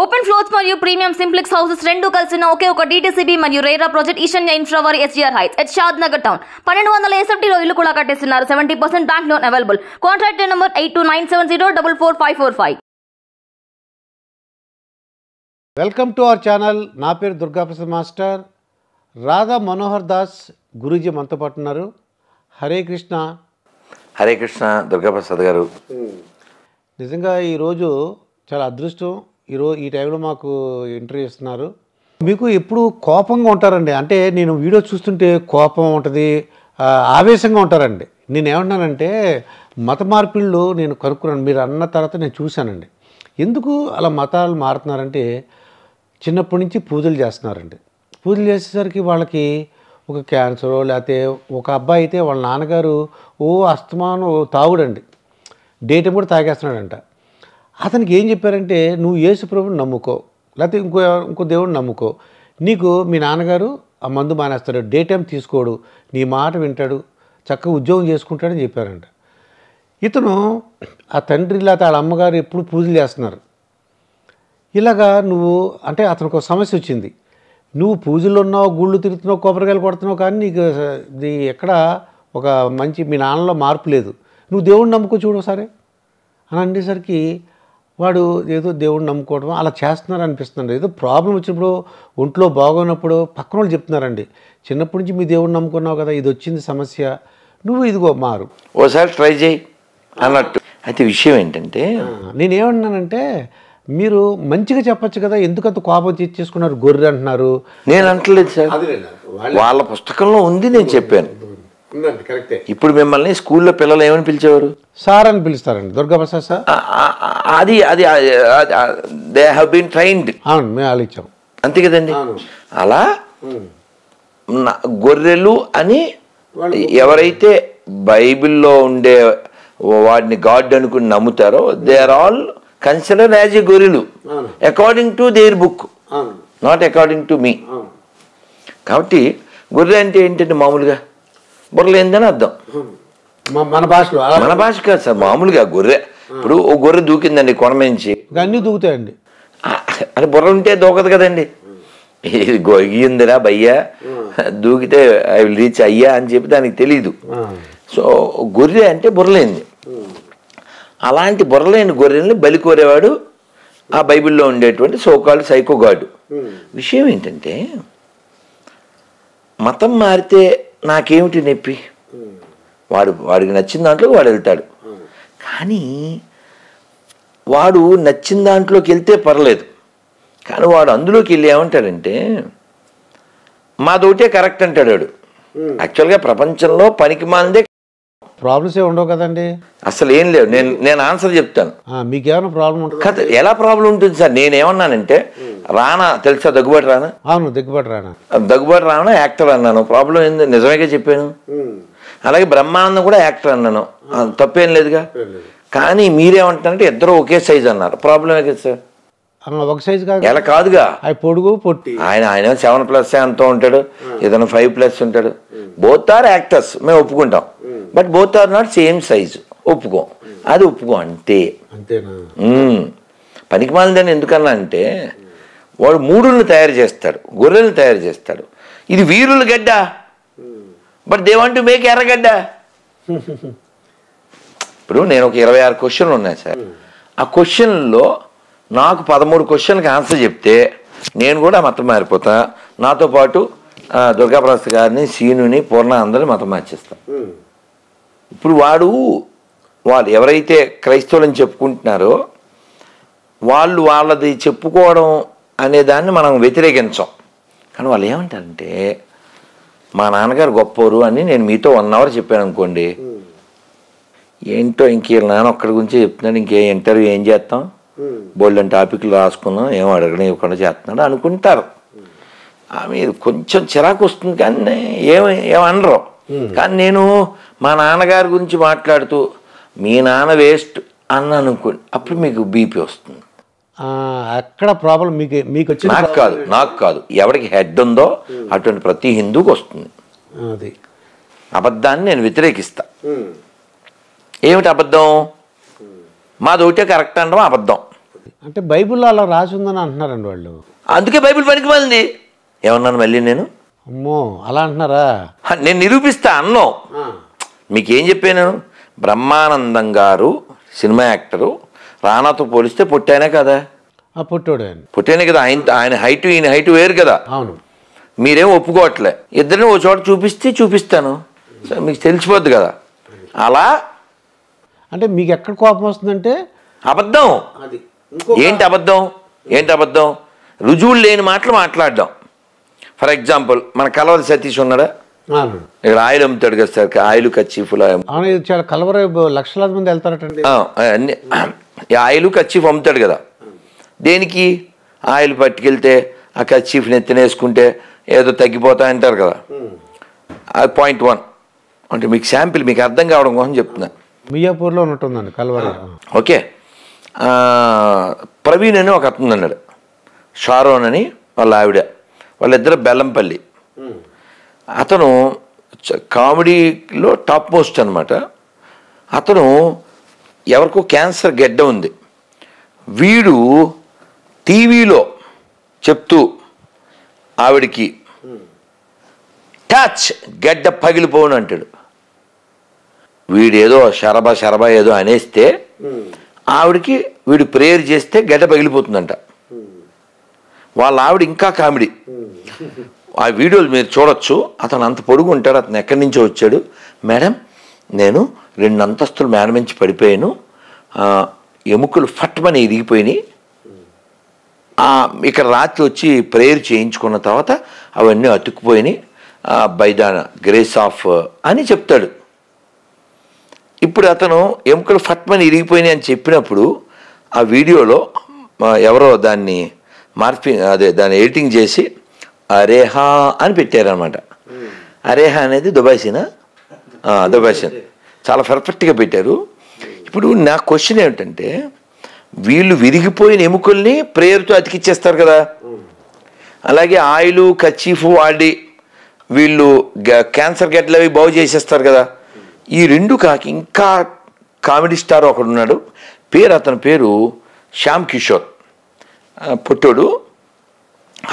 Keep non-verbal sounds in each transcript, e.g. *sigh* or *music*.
Open floors మరియు premium simplex houses రెండు కలిసిన ఒకే ఒక డీటీసీబీ మరియు రేరా ప్రాజెక్ట్ ఈశాన్య ఇన్ఫ్రావర్ SGR heights at Shadnagar town పన్నెండు వందల ఎస్ఎఫ్టీలో ఇల్లు కూడా కట్టేస్తున్నారు. Seventy percent bank loan available contact number eight two nine seven zero double four five four five welcome to our channel నా పేరు దుర్గాప్రసాద్ మాస్టర్. రాధా మనోహర్ దాస్ గురూజీ మనతో పాటు ఉన్నారు. హరే కృష్ణ. హరే కృష్ణ దుర్గాప్రసాద్ గారు. నిజంగా ఈరోజు చాలా అదృష్టం. ఈరోజు ఈ టైంలో మాకు ఇంటర్వ్యూ ఇస్తున్నారు. మీకు ఎప్పుడు కోపంగా ఉంటారండి? అంటే నేను వీడియో చూస్తుంటే కోపం ఉంటుంది ఆవేశంగా ఉంటారండి. నేను ఏమన్నానంటే మత మార్పిళ్ళు నేను కనుక్కున్నాను. మీరు అన్న తర్వాత నేను చూశానండి. ఎందుకు అలా మతాలు మారుతున్నారంటే చిన్నప్పటి నుంచి పూజలు చేస్తున్నారండి. పూజలు చేసేసరికి వాళ్ళకి ఒక క్యాన్సరో లేకపోతే ఒక అబ్బాయి అయితే వాళ్ళ నాన్నగారు ఓ అస్తమానం తాగుడండి. డేట్ కూడా తాగేస్తున్నాడంట. అతనికి ఏం చెప్పారంటే నువ్వు యేసు ప్రభుని నమ్ముకో. లేకపోతే ఇంకో ఇంకో దేవుడిని నమ్ముకో. నీకు మీ నాన్నగారు ఆ మందు మానేస్తాడు. డే టైం తీసుకోడు. నీ మాట వింటాడు. చక్కగా ఉద్యోగం చేసుకుంటాడని చెప్పారంట. ఇతను ఆ తండ్రి లేకపోతే వాళ్ళ అమ్మగారు ఎప్పుడు పూజలు చేస్తున్నారు. ఇలాగా నువ్వు అంటే అతనికి ఒక సమస్య వచ్చింది. నువ్వు పూజలు ఉన్నావు గుళ్ళు తిరుగుతున్నావు కొబ్బరికాయలు కొడుతున్నావు కానీ నీకు ఎక్కడ ఒక మంచి మీ నాన్నలో మార్పు లేదు. నువ్వు దేవుడిని నమ్ముకో చూడు ఒకసారి. అని అనేసరికి వాడు ఏదో దేవుడిని నమ్ముకోవడం అలా చేస్తున్నారు అనిపిస్తుంది ఏదో ప్రాబ్లం వచ్చినప్పుడు ఒంట్లో బాగోనప్పుడు పక్కన వాళ్ళు చెప్తున్నారండి. చిన్నప్పటి నుంచి మీ దేవుడిని నమ్ముకున్నావు కదా ఇది వచ్చింది సమస్య నువ్వు ఇదిగో మారు. ఓసారి ట్రై చేయి అన్నట్టు. అయితే విషయం ఏంటంటే నేనేమన్నానంటే మీరు మంచిగా చెప్పొచ్చు కదా ఎందుకంత కోపం తెచ్చేసుకున్నారు గొర్రె అంటున్నారు. నేను అంటలేదు సార్. వాళ్ళ పుస్తకంలో ఉంది నేను చెప్పాను. కరెక్టే. ఇప్పుడు మిమ్మల్ని స్కూల్లో పిల్లలు ఏమని పిలిచేవారు? సార్ అని పిలుస్తారండి. దుర్గాప్రసాద్ సార్? ఆ- ఆ- ఆ- అది అది దే హ్యావ్ బీన్ ట్రైన్డ్ అవును మేము వాళ్ళు ఇచ్చాం. అంతే కదండి? అలా గొర్రెలు అని ఎవరైతే బైబిల్లో ఉండే వాడిని గాడ్ అనుకుని నమ్ముతారో they are all consider as a గొర్రెలు. According to their book not according to me కాబట్టి గొర్రె అంటే ఏంటంటే మామూలుగా? బుర్రలేందని అర్థం. మన భాషలో మన భాష కాదు సార్ మామూలుగా గొర్రె. ఇప్పుడు ఓ గొర్రె దూకిందండి కొనమించి అన్నీ దూకుతాయండి. అది బుర్ర ఉంటే దూకదు కదండి. ఇది గొయ్యిందిరా భయ్యా. దూకితే ఐ విల్ రీచ్ అయ్యా అని చెప్పి దానికి తెలియదు సో గొర్రె అంటే బుర్రలేంది. అలాంటి బుర్రలేని గొర్రెల్ని బలి కోరేవాడు ఆ బైబిల్లో ఉండేటువంటి సోకాల్డ్ సైకో గాడు. విషయం ఏంటంటే మతం మారితే నాకేమిటి నొప్పి? వాడు వాడికి నచ్చిన దాంట్లో వాడు వెళ్తాడు. కానీ వాడు నచ్చిన దాంట్లోకి వెళ్తే పర్లేదు. కానీ వాడు అందులోకి వెళ్ళి ఏమంటాడంటే మాదోటే కరెక్ట్ అంటాడు వాడు. యాక్చువల్గా ప్రపంచంలో పనికి మాందే ప్రాబ్లమ్స్ ఏ ఉండవు కదండి. అసలు ఏం లేవు. నేను నేను ఆన్సర్ చెప్తాను. ఆ, మీకేమైనా ప్రాబ్లం ఉంటుంది? ఎలా ప్రాబ్లం ఉంటుంది సార్? నేనేమన్నానంటే రానా తెలుసా దగ్గుబాటి రానా? అవును దిగ్గుబాటు రానా. దగ్గుబాటి రానా యాక్టర్ అన్నాను. ప్రాబ్లం ఏంది? నిజమేగా చెప్పాను. అలాగే బ్రహ్మానందం కూడా యాక్టర్ అన్నాను. తప్పేం లేదుగా. కానీ మీరేమంటారంటే ఇద్దరు ఒకే సైజ్ అన్నారు. ప్రాబ్లమే కదా సార్? ఒక సైజు కాదు ఎలా కాదుగా? పొడుగు పొట్టి. ఆయన ఆయన సెవెన్ ప్లస్ ఎంతో ఉంటాడు. ఏదైనా ఫైవ్ ప్లస్ ఉంటాడు. బోత్ ఆర్ యాక్టర్స్ మేము ఒప్పుకుంటాం. But both are not same size ఒప్పుకోం. అది ఒప్పుకో అంతే. అంతేనా? మ్మ్. పనికి మాలిందని ఎందుకన్నా అంటే వాడు మూడులను తయారు చేస్తాడు గొర్రెలను తయారు చేస్తాడు. ఇది వీరుల గడ్డ. But they want make Erragadda ఇప్పుడు నేను ఒక ఇరవై ఆరు క్వశ్చన్లు ఉన్నాయి సార్. ఆ క్వశ్చన్లో నాకు పదమూడు క్వశ్చన్కి ఆన్సర్ చెప్తే నేను కూడా మతం మారిపోతా. నాతో పాటు దుర్గాప్రసాద్ గారిని సీనుని పూర్ణ అందరిని మతం మార్చేస్తాను ఇప్పుడు వాడు వాళ్ళు ఎవరైతే క్రైస్తవులని చెప్పుకుంటున్నారో వాళ్ళు వాళ్ళది చెప్పుకోవడం అనే దాన్ని మనం వ్యతిరేకించాం. కానీ వాళ్ళు ఏమంటారంటే మా నాన్నగారు గొప్పవారు అని నేను మీతో వన్ అవర్ చెప్పాను అనుకోండి ఏంటో ఇంక వీళ్ళ నాన్న ఒక్కడి గురించి చెప్తున్నాడు ఇంకే ఇంటర్వ్యూ ఏం చేస్తాం? బోల్డెన్ టాపిక్లు రాసుకుందాం ఏం అడగడం ఇవ్వకుండా చేస్తున్నాడు అనుకుంటారు. ఆ మీద కొంచెం చిరాకు వస్తుంది కానీ ఏమి ఏమనరు కానీ నేను మా నాన్నగారి గురించి మాట్లాడుతూ మీ నాన్న వేస్ట్ అని అనుకోండి అప్పుడు మీకు బీపీ వస్తుంది. అక్కడ ప్రాబ్లం మీకు మీకు వచ్చిన నాకు కాదు నాకు కాదు. ఎవరికి హెడ్ ఉందో అటువంటి ప్రతి హిందూకి వస్తుంది. అది. అబద్ధాన్ని నేను వ్యతిరేకిస్తా. ఏమిటి అబద్ధం? మాది ఒకటే కరెక్ట్ అనడం అబద్ధం. అంటే బైబిల్లో అలా రాసి ఉందని అంటున్నారండి వాళ్ళు. అందుకే బైబిల్ పనికి మాలింది. ఏమన్నాను మళ్ళీ నేను? అమ్మో అలా అంటున్నారా? నేను నిరూపిస్తా అన్నాం మీకేం చెప్పాను? బ్రహ్మానందం గారు సినిమా యాక్టరు రానాతో పోలిస్తే పుట్టానే కదా. ఆ పుట్టోడు ఆయన పుట్టానే కదా ఆయన ఆయన హైట్ ఈయన హైట్ వేరు కదా. అవును. మీరేం ఒప్పుకోవట్లే. ఇద్దరిని ఓ చోట చూపిస్తే చూపిస్తాను. సో మీకు తెలిసిపోద్ది కదా. అలా అంటే మీకు ఎక్కడ కోపం వస్తుందంటే? అబద్ధం. ఏంటి అబద్ధం? ఏంటి అబద్ధం? రుజువులు లేని మాటలు మాట్లాడడం. ఫర్ ఎగ్జాంపుల్ మన కలవరి సతీష్ ఉన్నాడా? ఇక్కడ ఆయిల్ అమ్ముతాడు కదా సార్ ఆయిల్ కచ్చీఫులు చాలా కలవర లక్షలాది మంది వెళ్తారటండి. అన్ని ఈ ఆయిల్ కచ్చీఫ్ అమ్ముతాడు కదా. దేనికి? ఆయిల్ పట్టుకెళ్తే ఆ కచ్చీఫ్ని ఎత్తినేసుకుంటే ఏదో తగ్గిపోతా అంటారు కదా. అది పాయింట్ వన్. అంటే మీకు శాంపిల్ మీకు అర్థం కావడం కోసం చెప్తున్నా. మియాపూర్లో ఉన్నట్టుందండి కలవర. ఓకే. ప్రవీణ్ అని ఒక అతను అన్నాడు షారోన్ అని వాళ్ళ ఆవిడ. వాళ్ళిద్దరు బెల్లంపల్లి. అతను కామెడీలో టాప్ మోస్ట్ అనమాట అతను ఎవరికో క్యాన్సర్ గెడ్డ ఉంది. వీడు టీవీలో చెప్తూ ఆవిడికి టచ్ గడ్డ పగిలిపోను అంటాడు. వీడేదో శరభ శరభ ఏదో అనేస్తే ఆవిడకి వీడు ప్రేయర్ చేస్తే గడ్డ పగిలిపోతుందంట. వాళ్ళ ఆవిడ ఇంకా కామెడీ. ఆ వీడియోలు మీరు చూడొచ్చు. అతను అంత పొడుగు ఉంటాడు. అతను ఎక్కడి నుంచో వచ్చాడు. మేడం నేను రెండు అంతస్తులు మేనమించి పడిపోయాను. ఎముకలు ఫట్మని ఇరిగిపోయినాయి. ఇక్కడ రాత్రి వచ్చి ప్రేయర్ చేయించుకున్న తర్వాత అవన్నీ అతుక్కుపోయినాయి. బై ద గ్రేస్ ఆఫ్ అని చెప్తాడు. ఇప్పుడు అతను ఎముకలు ఫట్మని ఇరిగిపోయినాయి అని చెప్పినప్పుడు ఆ వీడియోలో ఎవరో దాన్ని మార్పింగ్ అదే దాన్ని ఎడిటింగ్ చేసి అరేహా అని పెట్టారనమాట అరేహా అనేది దుబాయ్సీనా? ఆ, దుబాయ్సీన్. చాలా పర్ఫెక్ట్గా పెట్టారు. ఇప్పుడు నా క్వశ్చన్ ఏమిటంటే వీళ్ళు విరిగిపోయిన ఎముకల్ని ప్రేయర్తో అతికిచ్చేస్తారు కదా. అలాగే ఆయిల్ కచ్చీఫ్ వాడి వీళ్ళు క్యాన్సర్ గడ్డలు అవి బాగు చేసేస్తారు కదా. ఈ రెండు కాక ఇంకా కామెడీ స్టార్ ఒకడున్నాడు. పేరు అతని పేరు శ్యామ్ కిషోర్. పుట్టోడు.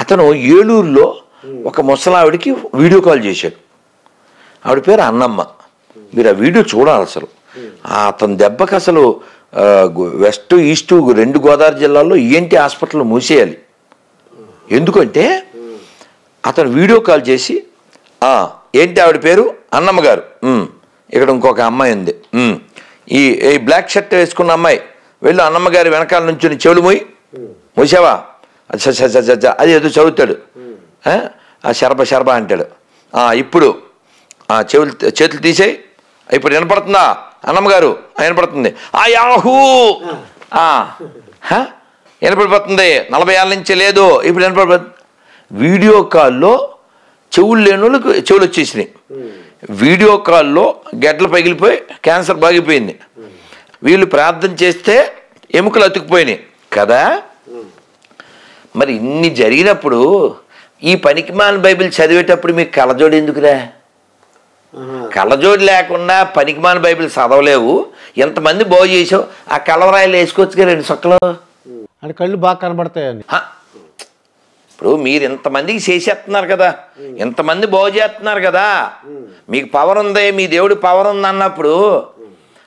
అతను ఏలూరులో ఒక ముసలావిడికి వీడియో కాల్ చేశాడు. ఆవిడ పేరు అన్నమ్మ. మీరు ఆ వీడియో చూడాలి అసలు. అతని దెబ్బకి అసలు వెస్ట్ ఈస్ట్ రెండు గోదావరి జిల్లాల్లో ఈఎన్టీ హాస్పిటల్ మూసేయాలి. ఎందుకంటే అతను వీడియో కాల్ చేసి "ఆ, ఏంటి ఆవిడ పేరు? అన్నమ్మ గారు. "ఉమ్, ఇక్కడ ఇంకొక అమ్మాయి ఉంది. "ఉమ్, ఈ ఈ బ్లాక్ షర్ట్ వేసుకున్న అమ్మాయి. వెళ్ళు అన్నమ్మ గారి వెనకాల నుంచి చెవులు మూయి. మూసావా? అచ్చ అది ఏదో చదువుతాడు. ఆ? శరబ శరబ అంటాడు. "ఆ, ఇప్పుడు ఆ చెవులు చేతులు తీసేయి. ఇప్పుడు వినపడుతుందా? అన్నమ్మ గారు "ఆ, వినపడుతుంది. ఆ యాహూ? వినపడిపోతుంది. నలభై ఏళ్ళ నుంచి లేదు. ఇప్పుడు వినపడిపోతుంది వీడియో కాల్లో చెవులు లేని వాళ్ళకి చెవులు వచ్చేసినాయి. వీడియో కాల్లో గడ్డలు పగిలిపోయి క్యాన్సర్ బాగిపోయింది. వీళ్ళు ప్రార్థన చేస్తే ఎముకలు అతుక్కుపోయినాయి. కదా? మరి ఇన్ని జరిగినప్పుడు ఈ పనికిమాల బైబిల్ చదివేటప్పుడు మీకు కళ్ళజోడు ఎందుకురా? కళ్ళజోడు లేకుండా పనికిమాల బైబిల్ చదవలేవు. ఎంతమంది బాగు చేసావు? ఆ కలవరాయలు వేసుకోవచ్చుగా రెండు సొక్కలు? అంటే కళ్ళు బాగా కనబడతాయని హ. ఇప్పుడు మీరు ఇంతమందికి చేసేస్తున్నారు కదా. ఇంతమంది బాగు చేస్తున్నారు కదా. మీకు పవర్ ఉంది మీ దేవుడి పవర్ ఉంది అన్నప్పుడు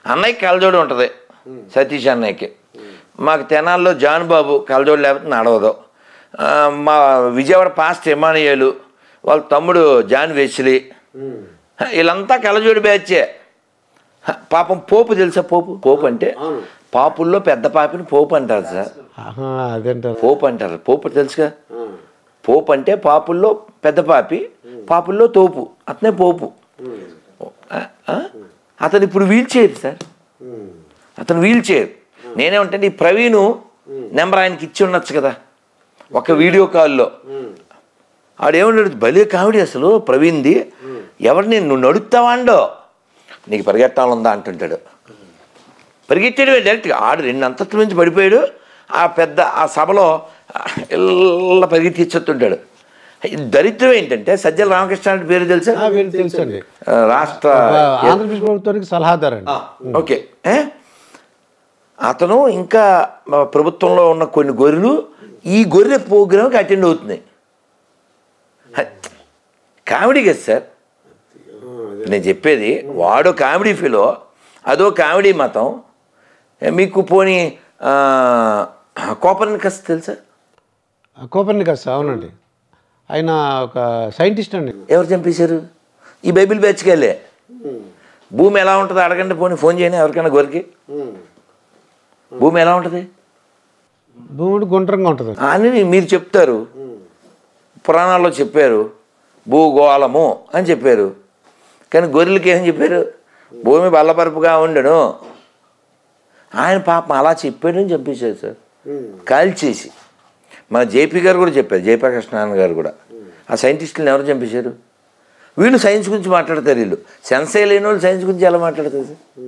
అన్నయ్యకి కలజోడు ఉంటుంది సతీష్ అన్నయ్యకి. మాకు తెనాల్లో జాన్ బాబు కలజోడు లేకపోతే నడవదు. మా విజయవాడ పాస్ట్ ఇమానియలు వాళ్ళ తమ్ముడు జాన్ వెస్లీ. వీళ్ళంతా కలజోడు బ్యాచే. పాపం పోపు తెలుసా పోపు? పోపు అంటే పాపుల్లో పెద్ద పాపిని పోపు అంటారు సార్. అదేంటారు? పోపు అంటారు. పోపు తెలుసుగా? పోపు అంటే పాపుల్లో పెద్ద పాపి పాపుల్లో తోపు. అతనే పోపు? అతను ఇప్పుడు వీల్ చైర్ సార్. అతను వీల్ చైర్. నేనేమంటే ఈ ప్రవీణ్ నెంబర్ ఆయనకి ఇచ్చి ఉండొచ్చు కదా. ఒక వీడియో కాల్లో. ఆడేమన్నాడు భలే కామెడీ అసలు ప్రవీణ్ది. ఎవరిని నువ్వు నడుపుతావా అండో? నీకు పరిగెట్టాలందా అంటుంటాడు. పరిగెట్టాడు డైరెక్ట్గా ఆడు రెండు అంతస్తుల నుంచి పడిపోయాడు. ఆ పెద్ద ఆ సభలో ఇళ్ళ పరిగెత్తిచ్చుతుంటాడు ఇది దరిద్రం ఏంటంటే సజ్జల రామకృష్ణ అంటే పేరు తెలుసా? తెలుసండి. రాష్ట్ర ఆంధ్రప్రదేశ్ ప్రభుత్వానికి సలహాదారండి ఓకే? అతను ఇంకా ప్రభుత్వంలో ఉన్న కొన్ని గొర్రెలు ఈ గొర్రె ప్రోగ్రామ్కి అటెండ్ అవుతున్నాయి. కామెడీ కదా సార్. నేను చెప్పేది వాడు కామెడీ ఫీలో అదో కామెడీ మతం. మీకు పోనీ కోపర్నికస్ తెలుసా? కోపర్నికస్ అవునండి. ఆయన ఒక సైంటిస్ట్ అండి. ఎవరు చంపేశారు? ఈ బైబిల్ బ్యాచ్కి వెళ్ళే. భూమి ఎలా ఉంటుంది అడగండి పోనీ ఫోన్ చేయండి ఎవరికైనా గొరికి భూమి ఎలా ఉంటుంది? భూముడు గుండ్రంగా ఉంటుంది అని మీరు చెప్తారు. పురాణాల్లో చెప్పారు. భూగోళము అని చెప్పారు. కానీ గొర్రెలకి ఏమని చెప్పారు? భూమి బల్లపరుపుగా ఉండను. ఆయన పాపం అలా చెప్పాడని చంపేశారు సార్. కాల్చేసి. మన జేపీ గారు కూడా చెప్పారు. జయప్రకాష్ నారాయణ గారు కూడా. ఆ సైంటిస్టులను ఎవరు చంపేశారు? వీళ్ళు సైన్స్ గురించి మాట్లాడతారు వీళ్ళు. సెన్సే లేని వాళ్ళు సైన్స్ గురించి ఎలా మాట్లాడతారు సార్?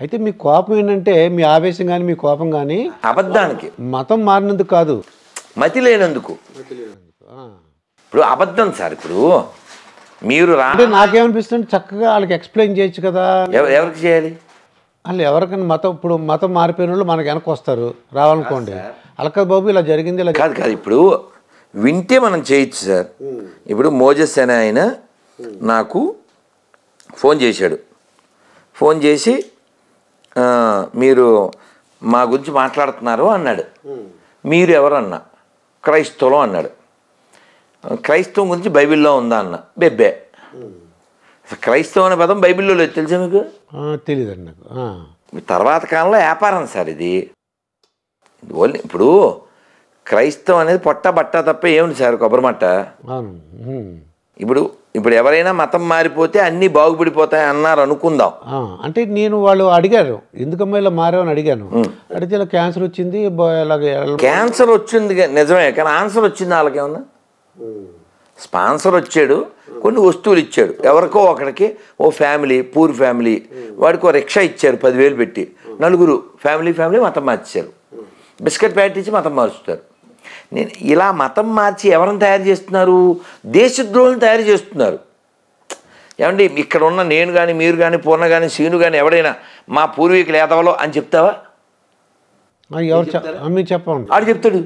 అయితే మీ కోపం ఏంటంటే మీ ఆవేశం కానీ మీ కోపం కానీ అబద్ధానికి. మతం మారినందుకు కాదు. మతి లేనందుకు. ఇప్పుడు అబద్ధం సార్ ఇప్పుడు మీరు అంటే నాకేమనిపిస్తుంది చక్కగా వాళ్ళకి ఎక్స్ప్లెయిన్ చేయొచ్చు కదా. ఎవ- ఎవరికి చేయాలి? వాళ్ళు ఎవరికైనా మతం ఇప్పుడు మతం మారిపోయిన వాళ్ళు మనకు వెనక్కి వస్తారు. రావాలనుకోండి. అలకా బాబు ఇలా జరిగింది ఇలా కాదు కాదు ఇప్పుడు వింటే మనం చేయొచ్చు సార్. ఇప్పుడు మోజస్ అనే ఆయన నాకు ఫోన్ చేశాడు. ఫోన్ చేసి "ఆ, మీరు మా గురించి మాట్లాడుతున్నారు అన్నాడు. మీరు ఎవరు అన్న క్రైస్తవం అన్నాడు. క్రైస్తవం గురించి బైబిల్లో ఉందా అన్న? బెబ్బే. క్రైస్తవం అనే పదం బైబిల్లో లేదు తెలుసా మీకు? ఆ, తెలీదండి నాకు. తర్వాత కాలంలో వ్యాపారం సార్ ఇది. ఓన్లీ ఇప్పుడు క్రైస్తవం అనేది పొట్ట బట్ట తప్ప ఏముంది సార్ కొబ్బరి మట్ట. ఇప్పుడు ఇప్పుడు ఎవరైనా మతం మారిపోతే అన్నీ బాగుపడిపోతాయి అన్నారు అనుకుందాం. అంటే నేను వాళ్ళు అడిగారు ఎందుకమ్మా ఇలా మారావని అడిగాను. అడిగితే ఇలా క్యాన్సర్ వచ్చింది క్యాన్సర్ వచ్చింది నిజమే కానీ ఆన్సర్ వచ్చింది వాళ్ళకేమన్నా స్పాన్సర్ వచ్చాడు కొన్ని వస్తువులు ఇచ్చాడు. ఎవరికో ఒకడికి ఓ ఫ్యామిలీ పూర్ ఫ్యామిలీ వాడికి ఓ రిక్షా ఇచ్చారు పదివేలు పెట్టి. నలుగురు ఫ్యామిలీ ఫ్యామిలీ మతం మార్చారు బిస్కెట్ ప్యాకెట్ ఇచ్చి మతం మార్చుతారు. నేను ఇలా మతం మార్చి ఎవరిని తయారు చేస్తున్నారు? దేశద్రోహులను తయారు చేస్తున్నారు. ఏమండి ఇక్కడ ఉన్న నేను కానీ మీరు కానీ పూర్ణ కానీ సీను కానీ ఎవడైనా మా పూర్వీకులు ఏదవలో అని చెప్తావా? ఎవరు చెప్పండి ఆడు చెప్తాడు.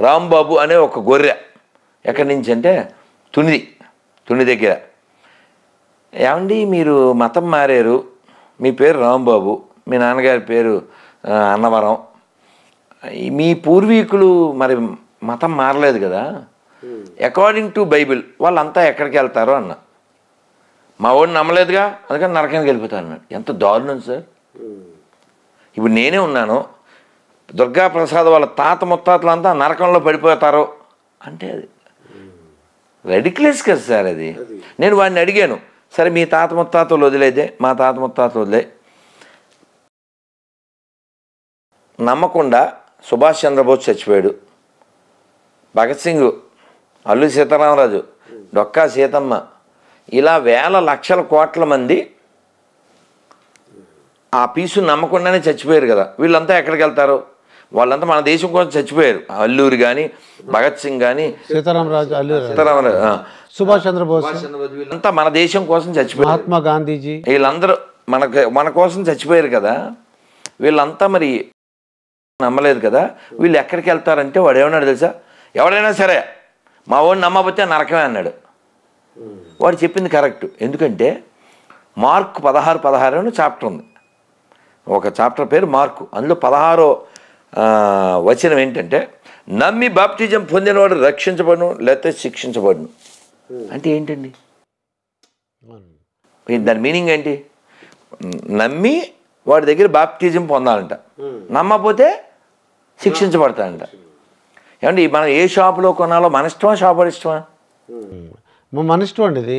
రాంబాబు అనే ఒక గొర్రె ఎక్కడి నుంచి అంటే తునిది తుని దగ్గర. ఏమండి మీరు మతం మారారు. మీ పేరు రాంబాబు మీ నాన్నగారి పేరు అన్నవరం. మీ పూర్వీకులు మరి మతం మారలేదు కదా? అకార్డింగ్ టు బైబిల్ వాళ్ళంతా ఎక్కడికి వెళ్తారో అన్న. మా వాడిని నమ్మలేదుగా అందుకని నరకానికి వెళ్ళిపోతాను అన్నాడు. ఎంత దారుణం సార్. ఇప్పుడు నేనే ఉన్నాను దుర్గా ప్రసాద్ వాళ్ళ తాత ముత్తాతలంతా నరకంలో పడిపోతారు అంటే అది రెడిక్లెస్ కదా సార్ అది. నేను వాడిని అడిగాను సరే మీ తాత ముత్తాతలు వదిలేదే మా తాత ముత్తాతలు వదిలే. నమ్మకుండా సుభాష్ చంద్రబోస్ చచ్చిపోయాడు. భగత్ సింగ్ అల్లు సీతారామరాజు డొక్కా సీతమ్మ ఇలా వేల లక్షల కోట్ల మంది ఆ పీసు నమ్మకుండానే చచ్చిపోయారు కదా. వీళ్ళంతా ఎక్కడికి వెళ్తారు? వాళ్ళంతా మన దేశం కోసం చచ్చిపోయారు. అల్లూరి కానీ భగత్ సింగ్ కానీ సీతారామరాజు అల్లు సీతారామరాజు. సుభాష్ చంద్రబోస్. వీళ్ళంతా మన దేశం కోసం చచ్చిపోయారు. మహాత్మా గాంధీజీ. వీళ్ళందరూ మనకు మన కోసం చచ్చిపోయారు కదా. వీళ్ళంతా మరి నమ్మలేదు కదా వీళ్ళు ఎక్కడికి వెళ్తారంటే వాడు ఏమన్నాడు తెలుసా? ఎవడైనా సరే మా వాడిని నమ్మకపోతే నరకమే అన్నాడు. వాడు చెప్పింది కరెక్ట్. ఎందుకంటే మార్క్ పదహారు పదహారు అని చాప్టర్ ఉంది. ఒక చాప్టర్ పేరు మార్కు. అందులో పదహారో వచనం ఏంటంటే నమ్మి బాప్టిజం పొందినవాడు రక్షించబడును లేకపోతే శిక్షించబడును. అంటే ఏంటండి? దాని మీనింగ్ ఏంటి? నమ్మి వాడి దగ్గర బాప్టిజం పొందాలంట. నమ్మకపోతే శిక్షించబడతాడంట ఏమండి మనం ఏ షాపులో కొనాలో మన ఇష్టమా షాప్ ఇష్టమా? మన ఇష్టం అండి ఇది.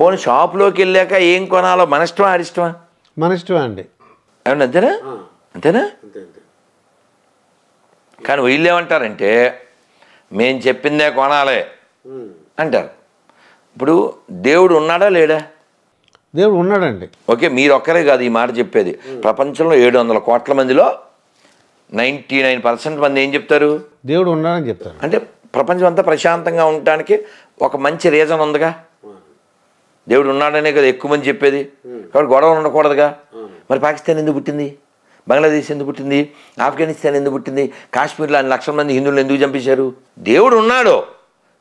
పోనీ షాపులోకి వెళ్ళాక ఏం కొనాలో మన ఇష్టమా ఆడి ఇష్టమా? మన ఇష్టమే అండి. ఏమన్నా అంతేనా? అంతేనా? కానీ వీళ్ళు ఏమంటారంటే మేం చెప్పిందే కొనాలి అంటారు. ఇప్పుడు దేవుడు ఉన్నాడా లేడా? దేవుడు ఉన్నాడండి. ఓకే మీరు ఒక్కరే కాదు ఈ మాట చెప్పేది. ప్రపంచంలో ఏడు వందల కోట్ల మందిలో నైంటీ నైన్ పర్సెంట్ మంది ఏం చెప్తారు? దేవుడు ఉన్నాడని చెప్తారు. అంటే ప్రపంచం అంతా ప్రశాంతంగా ఉండటానికి ఒక మంచి రీజన్ ఉందిగా. దేవుడు ఉన్నాడనే కదా ఎక్కువ మంది చెప్పేది. కాబట్టి గొడవలు ఉండకూడదుగా. మరి పాకిస్తాన్ ఎందుకు పుట్టింది? బంగ్లాదేశ్ ఎందుకు పుట్టింది? ఆఫ్ఘనిస్తాన్ ఎందుకు పుట్టింది? కాశ్మీర్లో అన్ని లక్షల మంది హిందువులు ఎందుకు చంపేశారు? దేవుడు ఉన్నాడు.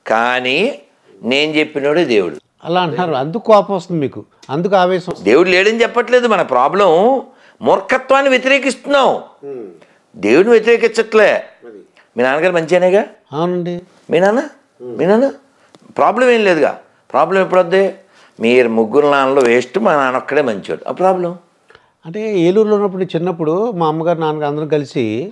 కానీ నేను చెప్పినోడే దేవుడు. అలా అంటున్నారు. అందుకు కోపం వస్తుంది మీకు. అందుకు ఆవేశం దేవుడు లేడని చెప్పట్లేదు. మన ప్రాబ్లం మూర్ఖత్వాన్ని వ్యతిరేకిస్తున్నాం. దేవుడిని వ్యతిరేకించట్లే. మీ నాన్నగారు మంచిగానేగా? అవునండి. మీ నాన్న? మీ నాన్న? ప్రాబ్లం ఏం లేదుగా. ప్రాబ్లం ఎప్పుడు వద్దే మీరు ముగ్గురు నాన్నలో వేస్ట్ మా నాన్న ఒక్కడే మంచివాడు ఆ ప్రాబ్లం? అంటే ఏలూరులో ఉన్నప్పుడు చిన్నప్పుడు మా అమ్మగారు నాన్నగారు అందరం కలిసి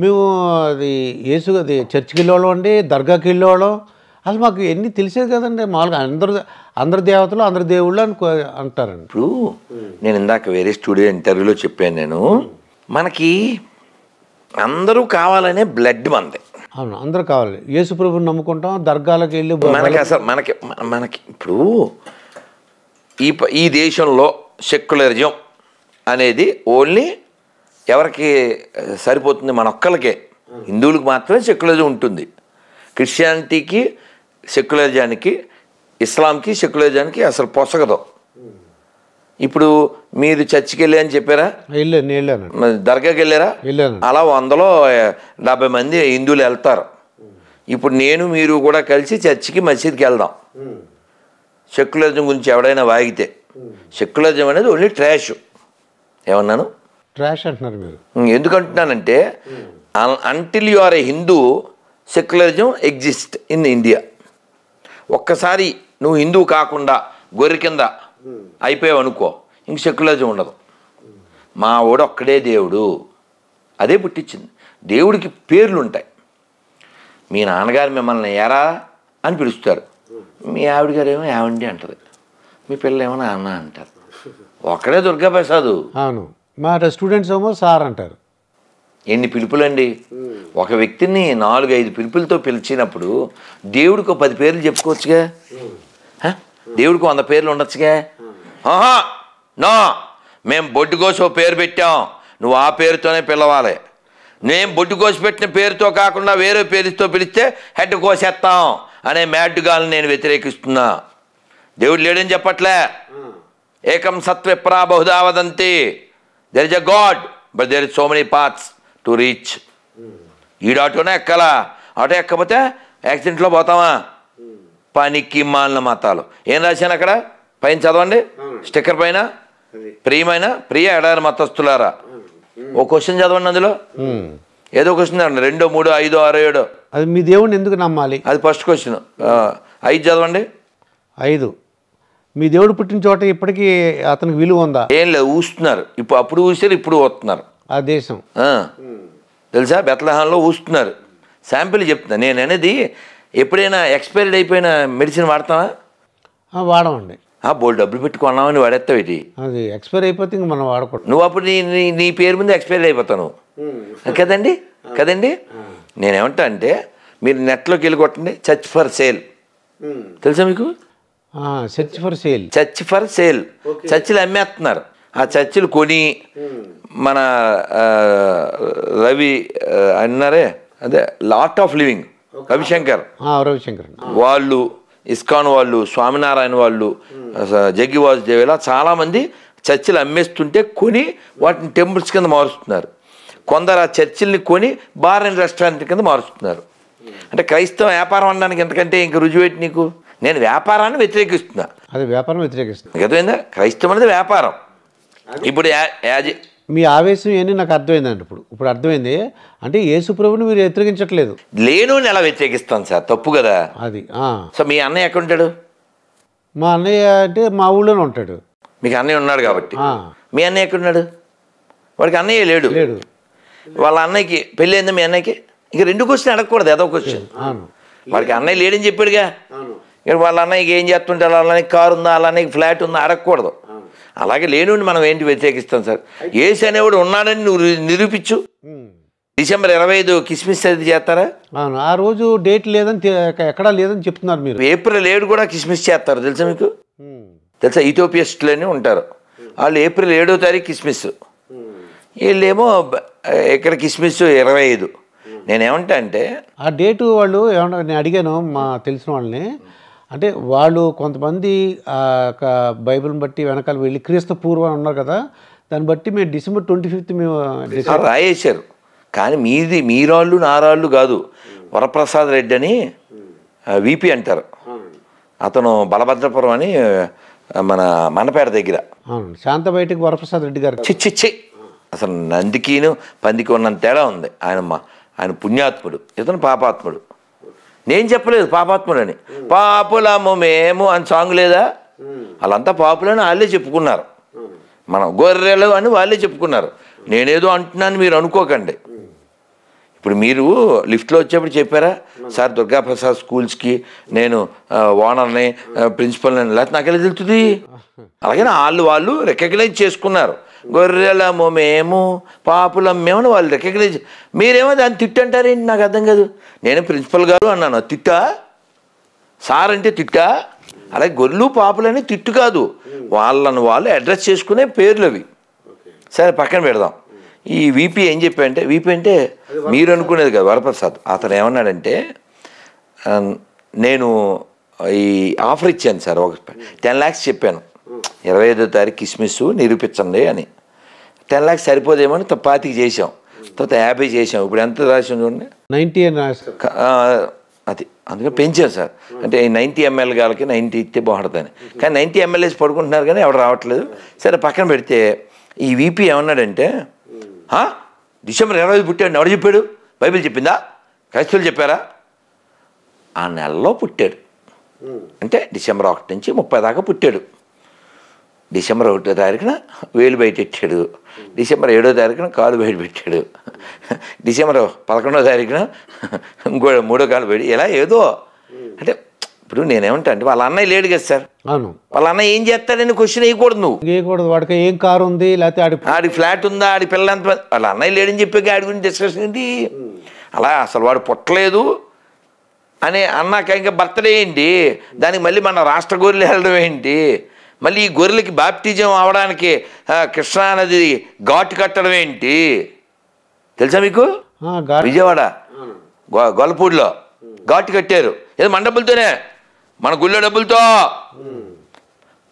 మేము అది యేసు అది చర్చికి వెళ్ళేవాళ్ళం అండి దర్గాకి వెళ్ళేవాళ్ళం. అసలు మాకు ఎన్ని తెలిసేది కదండి. మామూలుగా అందరు అందరి దేవతలు అందరి దేవుళ్ళు అనుకో అంటారండి. ఇప్పుడు నేను ఇందాక వేరే స్టూడియో ఇంటర్వ్యూలో చెప్పాను నేను. మనకి అందరూ కావాలనే బ్లడ్ మనది అవును అందరూ కావాలి. యేసు ప్రభుని నమ్ముకుంటాం దర్గాలకు వెళ్ళి మనకి అసలు మనకి మన- మనకి ఇప్పుడు ఈ ఈ దేశంలో సెక్యులరిజం అనేది ఓన్లీ ఎవరికి సరిపోతుంది? మన ఒక్కరికే హిందువులకు మాత్రమే సెక్యులరిజం ఉంటుంది. క్రిస్టియానిటీకి సెక్యులరిజానికి ఇస్లాంకి సెక్యులరిజానికి అసలు పొసగదు. ఇప్పుడు మీరు చర్చికి వెళ్ళి అని చెప్పారా? వెళ్ళాను వెళ్ళాను. దర్గాకి వెళ్ళారా? వెళ్ళాను. అలా వందలో డెబ్బై మంది హిందువులు వెళ్తారు. ఇప్పుడు నేను మీరు కూడా కలిసి చర్చికి మసీద్కి వెళ్దాం. సెక్యులరిజం గురించి ఎవడైనా వాగితే. సెక్యులరిజం అనేది ఓన్లీ ట్రాష్. ఏమన్నాను? ట్రాష్ అంటున్నారు మీరు. ఎందుకంటున్నానంటే until you are a Hindu secularism exist in India. ఒక్కసారి నువ్వు హిందువు కాకుండా గొర్రె కింద అయిపోయావు అనుకో. ఇంక సెక్యులరిజం ఉండదు. మా వాడు ఒక్కడే దేవుడు. అదే పుట్టించింది. దేవుడికి పేర్లు ఉంటాయి మీ నాన్నగారు మిమ్మల్ని ఎరా అని పిలుస్తారు. మీ ఆవిడ గారు ఏమో ఏమండి అంటది. మీ పిల్లలు ఏమో నాన్న అంటారు. ఒక్కడే దుర్గాప్రసాదు అవును. మా స్టూడెంట్స్ ఏమో సార్ అంటారు. ఎన్ని పిలుపులండి? ఒక వ్యక్తిని నాలుగు ఐదు పిలుపులతో పిలిచినప్పుడు దేవుడికి ఒక పది పేర్లు చెప్పుకోవచ్చుగా? హ? దేవుడికి వంద పేర్లు ఉండొచ్చుగా? ఆహా నో మేము బొడ్డు కోసి పేరు పెట్టాం. నువ్వు ఆ పేరుతోనే పిలవాలి. నేను బొడ్డు కోసి పెట్టిన పేరుతో కాకుండా వేరే పేరుతో పిలిస్తే హెడ్ కోసేస్తాం అనే మ్యాడ్గాలను నేను వ్యతిరేకిస్తున్నా. దేవుడు లేడని చెప్పట్లే. ఏకం సత్విప్రా బహుదా వదంతి. There is a god but there is so many paths to reach ఈడు ఆటోనే ఎక్కాలా? ఆటో ఎక్కకపోతే యాక్సిడెంట్లో పోతామా? పనికి మాలిన మతాలు. ఏం రాశాను అక్కడ? పైన చదవండి. స్టిక్కర్ పైన. ప్రియమైన ప్రియ ఎడారి మతస్థులారా. ఓ క్వశ్చన్ చదవండి అందులో. ఏదో క్వశ్చన్ చదవండి. రెండో మూడో ఐదో ఆరో ఏడో. అది మీ దేవుడిని ఎందుకు నమ్మాలి? అది ఫస్ట్ క్వశ్చన్. ఐదు చదవండి. ఐదు. మీ దేవుడు పుట్టిన చోట ఇప్పటికీ అతనికి విలువ ఉందా? ఏం లేదు ఊస్తున్నారు. ఇప్పుడు అప్పుడు ఊసారు ఇప్పుడు ఊస్తున్నారు ఆ దేశం. ఆ. తెలుసా? బెత్లహాన్లో ఊస్తున్నారు. శాంపిల్ చెప్తున్నా. నేను అనేది ఎప్పుడైనా ఎక్స్పైర్డ్ అయిపోయిన మెడిసిన్ వాడతావా? ఆ, వాడమండి. బోల్ డబ్బులు పెట్టి కొన్నామని వాడేస్తావు ఇది. అది ఎక్స్పైర్ అయిపోతే ఇంక మనం వాడకూడదు. నువ్వు అప్పుడు నీ నీ పేరు మీద ఎక్స్పైర్ అయిపోతాను కదండి? కదండి? నేనేమంటా అంటే మీరు నెట్లోకి వెళ్ళి కొట్టండి చర్చ్ ఫర్ సేల్. తెలుసా మీకు? Search for sale. Church for sale. చర్చిలు అమ్మేస్తున్నారు. ఆ చర్చిలు కొని మన రవి అన్నారే? అదే art of living Ravi Shankar. Ravi Shankar. వాళ్ళు ఇస్కాన్ వాళ్ళు స్వామినారాయణ వాళ్ళు అస- జగ్గి వాసుదేవ్ ఇలా చాలామంది చర్చిలు అమ్మేస్తుంటే కొని వాటిని టెంపుల్స్ కింద మారుస్తున్నారు. కొందరు ఆ చర్చిల్ని కొని బార్ అండ్ రెస్టారెంట్ కింద మారుస్తున్నారు. అంటే క్రైస్తవ వ్యాపారం అనడానికి ఎంతకంటే ఇంక రుజువేటి నీకు? నేను వ్యాపారాన్ని వ్యతిరేకిస్తున్నా. అది వ్యాపారం అర్థమైందా? క్రైస్తవం అనేది వ్యాపారం ఇప్పుడు యా- యాజ- మీ ఆవేశం ఏంటి నాకు అర్థమైందండి ఇప్పుడు. ఇప్పుడు అర్థమైంది అంటే యేసు ప్రభుని మీరు వ్యతిరేకించట్లేదు. లేనోని ఎలా వ్యతిరేకిస్తాను సార్? తప్పు కదా. అది. సో మీ అన్నయ్య ఎక్కడ ఉంటాడు మా అన్నయ్య అంటే మా ఊళ్ళోనే ఉంటాడు. మీకు అన్నయ్య ఉన్నాడు కాబట్టి. మీ అన్నయ్య ఎక్కడున్నాడు? వాడికి అన్నయ్య లేడు. లేడు. వాళ్ళ అన్నయ్యకి పెళ్ళి అయిందా మీ అన్నయ్యకి? ఇక రెండు క్వశ్చన్ అడగకూడదు ఏదో క్వశ్చన్. అవును. వాడికి అన్నయ్య లేడని చెప్పాడుగా. ఇక వాళ్ళ అన్నయ్యకి ఏం చేస్తుంటారు వాళ్ళ అన్నయ్యకి కారు ఉందా? వాళ్ళ అన్నయ్యకి ఫ్లాట్ ఉందా? అడగకూడదు. అలాగే లేనుండి మనం ఏంటి వ్యతిరేకిస్తాం సార్? ఏసు అనేవాడు ఉన్నాడని నువ్వు నిరూపించు. డిసెంబర్ ఇరవై ఐదు కిస్మిస్ అది చేస్తారా? అవును ఆ రోజు డేట్ లేదని ఎక్కడా లేదని చెప్తున్నారు మీరు. ఏప్రిల్ ఏడు కూడా కిస్మిస్ చేస్తారు తెలుసా మీకు. తెలుసా? ఇథోపియస్టులు అని ఉంటారు. వాళ్ళు ఏప్రిల్ ఏడో తారీఖు కిస్మిస్ వీళ్ళేమో ఇక్కడ కిస్మిస్ ఇరవై ఐదు. నేనేమంటా అంటే ఆ డేటు వాళ్ళు ఏమన్నా నేను అడిగాను మా తెలిసిన వాళ్ళని. అంటే వాళ్ళు కొంతమంది ఆ యొక్క బైబిల్ని బట్టి వెనకాల వెళ్ళి క్రీస్తు పూర్వం ఉన్నారు కదా దాన్ని బట్టి మేము డిసెంబర్ ట్వంటీ ఫిఫ్త్ మేము రాయేశారు. కానీ మీది మీరాళ్ళు నారాళ్ళు కాదు. వరప్రసాద్ రెడ్డి అని విపి అంటారు. అతను బలభద్రపురం అని మన మనపేట దగ్గర. శాంత బయటకు వరప్రసాద్ రెడ్డి గారు. చిచ్చి చి అసలు నందికిను పందికి ఉన్నంత తేడా ఉంది. ఆయన మా ఆయన పుణ్యాత్ముడు. ఇతను పాపాత్ముడు. నేను చెప్పలేదు పాపాత్ములని. పాపులము మేము అని సాంగ్ లేదా? వాళ్ళంతా పాపులని వాళ్ళే చెప్పుకున్నారు. మనం గొర్రెలు అని వాళ్ళే చెప్పుకున్నారు. నేనేదో అంటున్నాను మీరు అనుకోకండి. ఇప్పుడు మీరు లిఫ్ట్లో వచ్చేప్పుడు చెప్పారా? సార్ దుర్గాప్రసాద్ స్కూల్స్కి నేను ఓనర్ని ప్రిన్సిపల్ని లేకపోతే నాకు ఎలా తెలుస్తుంది? అలాగే వాళ్ళు వాళ్ళు రికగ్నైజ్ చేసుకున్నారు. గొర్రెలము మేము పాపులం మేము అని వాళ్ళు రికగ్నైజ్ మీరేమో దాన్ని తిట్టు అంటారేంటి నాకు అర్థం కాదు. నేను ప్రిన్సిపల్ గారు అన్నాను. తిట్టా? సార్ అంటే తిట్టా? అలాగే గొర్రెలు పాపులని తిట్టు కాదు. వాళ్ళని వాళ్ళు అడ్రస్ చేసుకునే పేర్లు అవి. సరే పక్కన పెడదాం. ఈ వీపీ ఏం చెప్పాడంటే వీపీ అంటే మీరు అనుకునేది కదా వరప్రసాద్. అతను ఏమన్నాడంటే నేను ఈ ఆఫర్ ఇచ్చాను సార్ ఒక టెన్ ల్యాక్స్ చెప్పాను. ఇరవై ఐదో తారీఖు కిస్మిస్ నిరూపించండి అని. టెన్ ల్యాక్స్ సరిపోదేమో అని పాతికి చేసాం తర్వాత యాభై చేసాం ఇప్పుడు ఎంత రాసాం చూడండి. నైంటీ అది అందుకే పెంచాం సార్. అంటే నైంటీ ఎంఎల్ గాలకి నైంటీ ఇస్తే బాగుంటుందని. కానీ నైంటీ ఎంఎల్ఏస్ పడుకుంటున్నారు కానీ ఎవరు రావట్లేదు. సరే పక్కన పెడితే ఈ వీపీ ఏమన్నాడంటే "హా? డిసెంబర్ ఇరవై ఐదు పుట్టాడు. ఎవరు చెప్పాడు? బైబిల్ చెప్పిందా? క్రైస్తవులు చెప్పారా? ఆ నెలలో పుట్టాడు. అంటే డిసెంబర్ ఒకటి నుంచి ముప్పై దాకా పుట్టాడు. డిసెంబర్ ఒకటో తారీఖున వేలు బయట పెట్టాడు డిసెంబర్ ఏడో తారీఖున కాలు బయట పెట్టాడు డిసెంబర్ పదకొండో తారీఖున ఇంకో మూడో కాలు బయట ఇలా ఏదో. అంటే ఇప్పుడు నేనేమంటా అంటే వాళ్ళ అన్నయ్య లేడు కదా సార్. అవును. వాళ్ళ అన్నయ్య ఏం చేస్తాడని క్వశ్చన్ వేయకూడదు నువ్వు. వేయకూడదు వాడికి ఏం కారు ఉంది లేకపోతే ఆడి ఆడి ఫ్లాట్ ఉందా ఆడి పిల్లలు ఎంత వాళ్ళ అన్నయ్య లేడని చెప్పాక ఆడి గురించి డిస్కషన్ ఏంటి? అలా అసలు వాడు పుట్టలేదు అని అన్నాక ఇంకా బర్త్డే ఏంటి? దానికి మళ్ళీ మన రాష్ట్ర గొర్రెలు వెళ్ళడం ఏంటి? మళ్ళీ ఈ గొర్రెలకి బాప్టిజం అవడానికి ఆ, కృష్ణా నది ఘాటు కట్టడం ఏంటి? తెలుసా మీకు? విజయవాడ. గొల్లపూడిలో ఘాటు కట్టారు. ఏదో మన డబ్బులతోనే మన గుళ్ళో డబ్బులతో.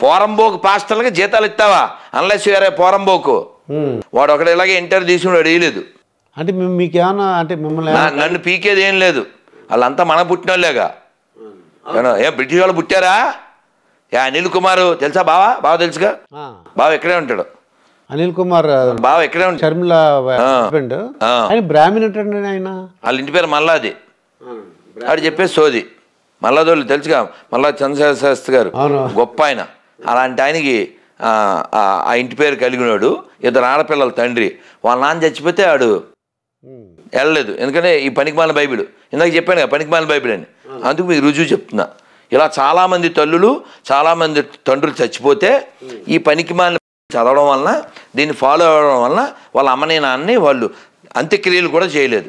పోరంబోకు పాస్టర్లకి జీతాలు ఇస్తావా? అన్లెస్ వేరే పోరంబోకు. వాడు ఒకడు ఇలాగే ఇంటర్ తీసుకుని అడిగలేదు. అంటే మీకు ఏమన్నా అంటే మిమ్మల్ని నన్ను పీకేది ఏం లేదు. వాళ్ళంతా మన పుట్టిన వాళ్ళేగా ఏమన్నా, ఏ బ్రిటిష్ వాళ్ళు పుట్టారా? అనిల్ కుమార్ తెలుసా బావా? బావ తెలుసుగా? బావ ఇక్కడే ఉంటాడు? అనిల్ కుమార్ బావ ఇక్కడే ఉంటాడు? షర్మిల హస్బెండ్ ఆ. ఆయన బ్రాహ్మణ్ ఏంటండి ఆయన. వాళ్ళ ఇంటి పేరు మల్లాది. ఆడు చెప్పే సోది. మల్లాదోళ్ళు తెలుసుగా? మల్లా చంద్రశేఖర శాస్త్రి గారు. గొప్ప ఆయన. అలాంటి ఆయనకి ఆ, ఇంటి పేరు కలిగినాడు. ఇద్దరు ఆడపిల్లల తండ్రి. వాళ్ళ నాన్న చచ్చిపోతే ఆడు. వెళ్ళలేదు ఎందుకంటే ఈ పనికిమాల బైబిల్. ఇందాక చెప్పాను కదా పనికిమాల బైబిల్ అని. అందుకు మీకు రుజువు చెప్తున్నా. ఇలా చాలామంది తల్లులు చాలామంది తండ్రులు చచ్చిపోతే ఈ పనికిమాల చదవడం వలన దీన్ని ఫాలో అవ్వడం వలన వాళ్ళ అమ్మని నాన్నని వాళ్ళు అంత్యక్రియలు కూడా చేయలేదు.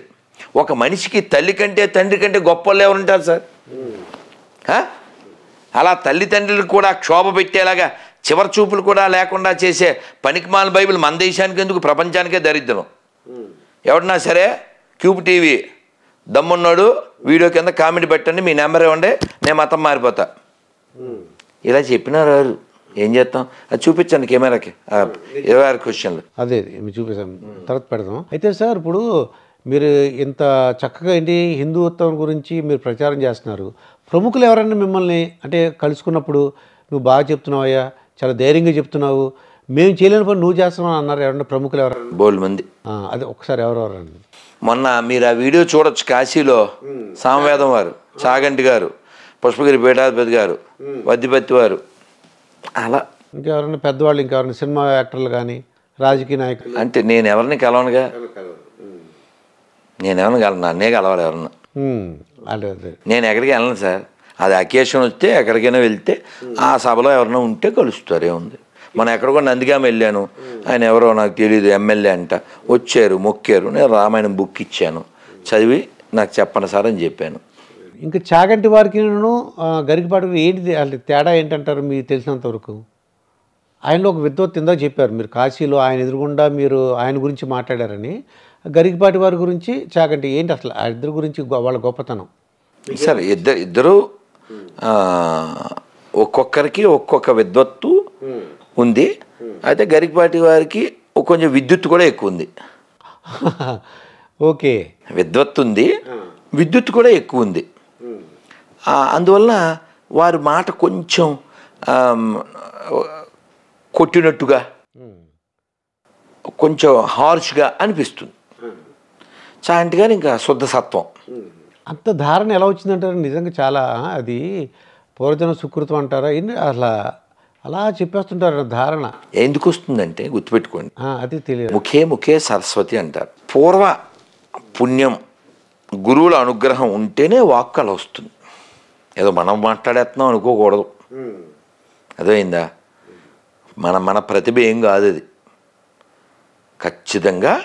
ఒక మనిషికి తల్లి కంటే తండ్రి కంటే గొప్ప వాళ్ళు ఎవరు ఉంటారు సార్? అలా తల్లిదండ్రులకు కూడా క్షోభ పెట్టేలాగా చివరి చూపులు కూడా లేకుండా చేసే పనికిమాల బైబిల్ మన దేశానికి ఎందుకు ప్రపంచానికే దరిద్రం? ఎవడన్నా సరే క్యూబ్ టీవీ దమ్మున్నాడు వీడియో కింద కామెంట్ పెట్టండి మీ నెంబర్ ఇవ్వండి నేను మతం మారిపోతా. ఇలా చెప్పినా రారు ఏం చేస్తాం? అది చూపించండి కెమెరాకి. ఇరవై ఆరు క్వశ్చన్లు. అదే మేము చూపిస్తాం. తర్వాత పెడదాం. అయితే సార్ ఇప్పుడు మీరు ఇంత చక్కగా ఏంటి హిందుత్వం గురించి మీరు ప్రచారం చేస్తున్నారు. ప్రముఖులు ఎవరైనా మిమ్మల్ని? అంటే కలుసుకున్నప్పుడు నువ్వు బాగా చెప్తున్నావయ్యా చాలా ధైర్యంగా చెప్తున్నావు. మేము చేయలేని పని నువ్వు చేస్తున్నావు అన్నారు. ఎవరైనా ప్రముఖులు ఎవరైనా బోల్ మంది అదే ఒకసారి ఎవరెవరండి? మొన్న మీరు ఆ వీడియో చూడొచ్చు కాశీలో సామవేదం వారు చాగంటి గారు పుష్పగిరి పీఠాధిపతి గారు వద్దిపత్తి వారు. అలా. ఇంకెవరైనా పెద్దవాళ్ళు ఇంకెవరైనా సినిమా యాక్టర్లు కానీ రాజకీయ నాయకులు? అంటే నేను ఎవరిని కలవనుగా? నేను ఎవరిని కల నన్నే కలవాలి ఎవరన్నా. నేను ఎక్కడికి వెళ్ళను సార్. అది అకేషన్ వస్తే ఎక్కడికైనా వెళ్తే ఆ సభలో ఎవరైనా ఉంటే కలుస్తారు ఏముంది మనం ఎక్కడికో నందిగామ వెళ్ళాను. ఆయన ఎవరో నాకు తెలియదు ఎమ్మెల్యే అంట. వచ్చారు మొక్కారు. నేను రామాయణం బుక్ ఇచ్చాను. చదివి నాకు చెప్పండి సార్ అని చెప్పాను. ఇంకా చాగంటి వారికి గరికపాటికి ఏంటి అంటే తేడా ఏంటంటారు మీకు తెలిసినంత వరకు? ఆయనలో ఒక విద్వత్ ఇందాక చెప్పారు మీరు కాశీలో ఆయన ఎదురుగుండా మీరు ఆయన గురించి మాట్లాడారని. గరికపాటి వారి గురించి చాగంటి ఏంటి అసలు ఆ ఇద్దరి గురించి గొ- వాళ్ళ గొప్పతనం? సార్ ఇద్దరు ఇద్దరు ఆ, ఒక్కొక్కరికి ఒక్కొక్క విద్వత్తు. ఉంది. అయితే గరికపాటి వారికి కొంచెం విద్యుత్ కూడా ఎక్కువ ఉంది. ఓకే. విద్వత్తు ఉంది. విద్యుత్ కూడా ఎక్కువ ఉంది. ఆ, అందువల్ల వారి మాట కొంచెం కొట్టినట్టుగా కొంచెం హార్ష్గా అనిపిస్తుంది. చాంటి గారు ఇంకా శుద్ధ సత్వం. అంత ధారణ ఎలా వచ్చిందంటారు? నిజంగా చాలా అది పూర్వజన సుకృతం అంటారా? అసలు అలా చెప్పేస్తుంటారు ధారణ. ఎందుకు వస్తుందంటే గుర్తుపెట్టుకోండి. అది తెలియదు. ముఖే ముఖే సరస్వతి అంటారు. పూర్వ పుణ్యం గురువుల అనుగ్రహం ఉంటేనే వాక్కు అలా వస్తుంది. ఏదో మనం మాట్లాడేస్తున్నాం అనుకోకూడదు. అర్థమైందా? మన మన ప్రతిభ ఏం కాదు అది. ఖచ్చితంగా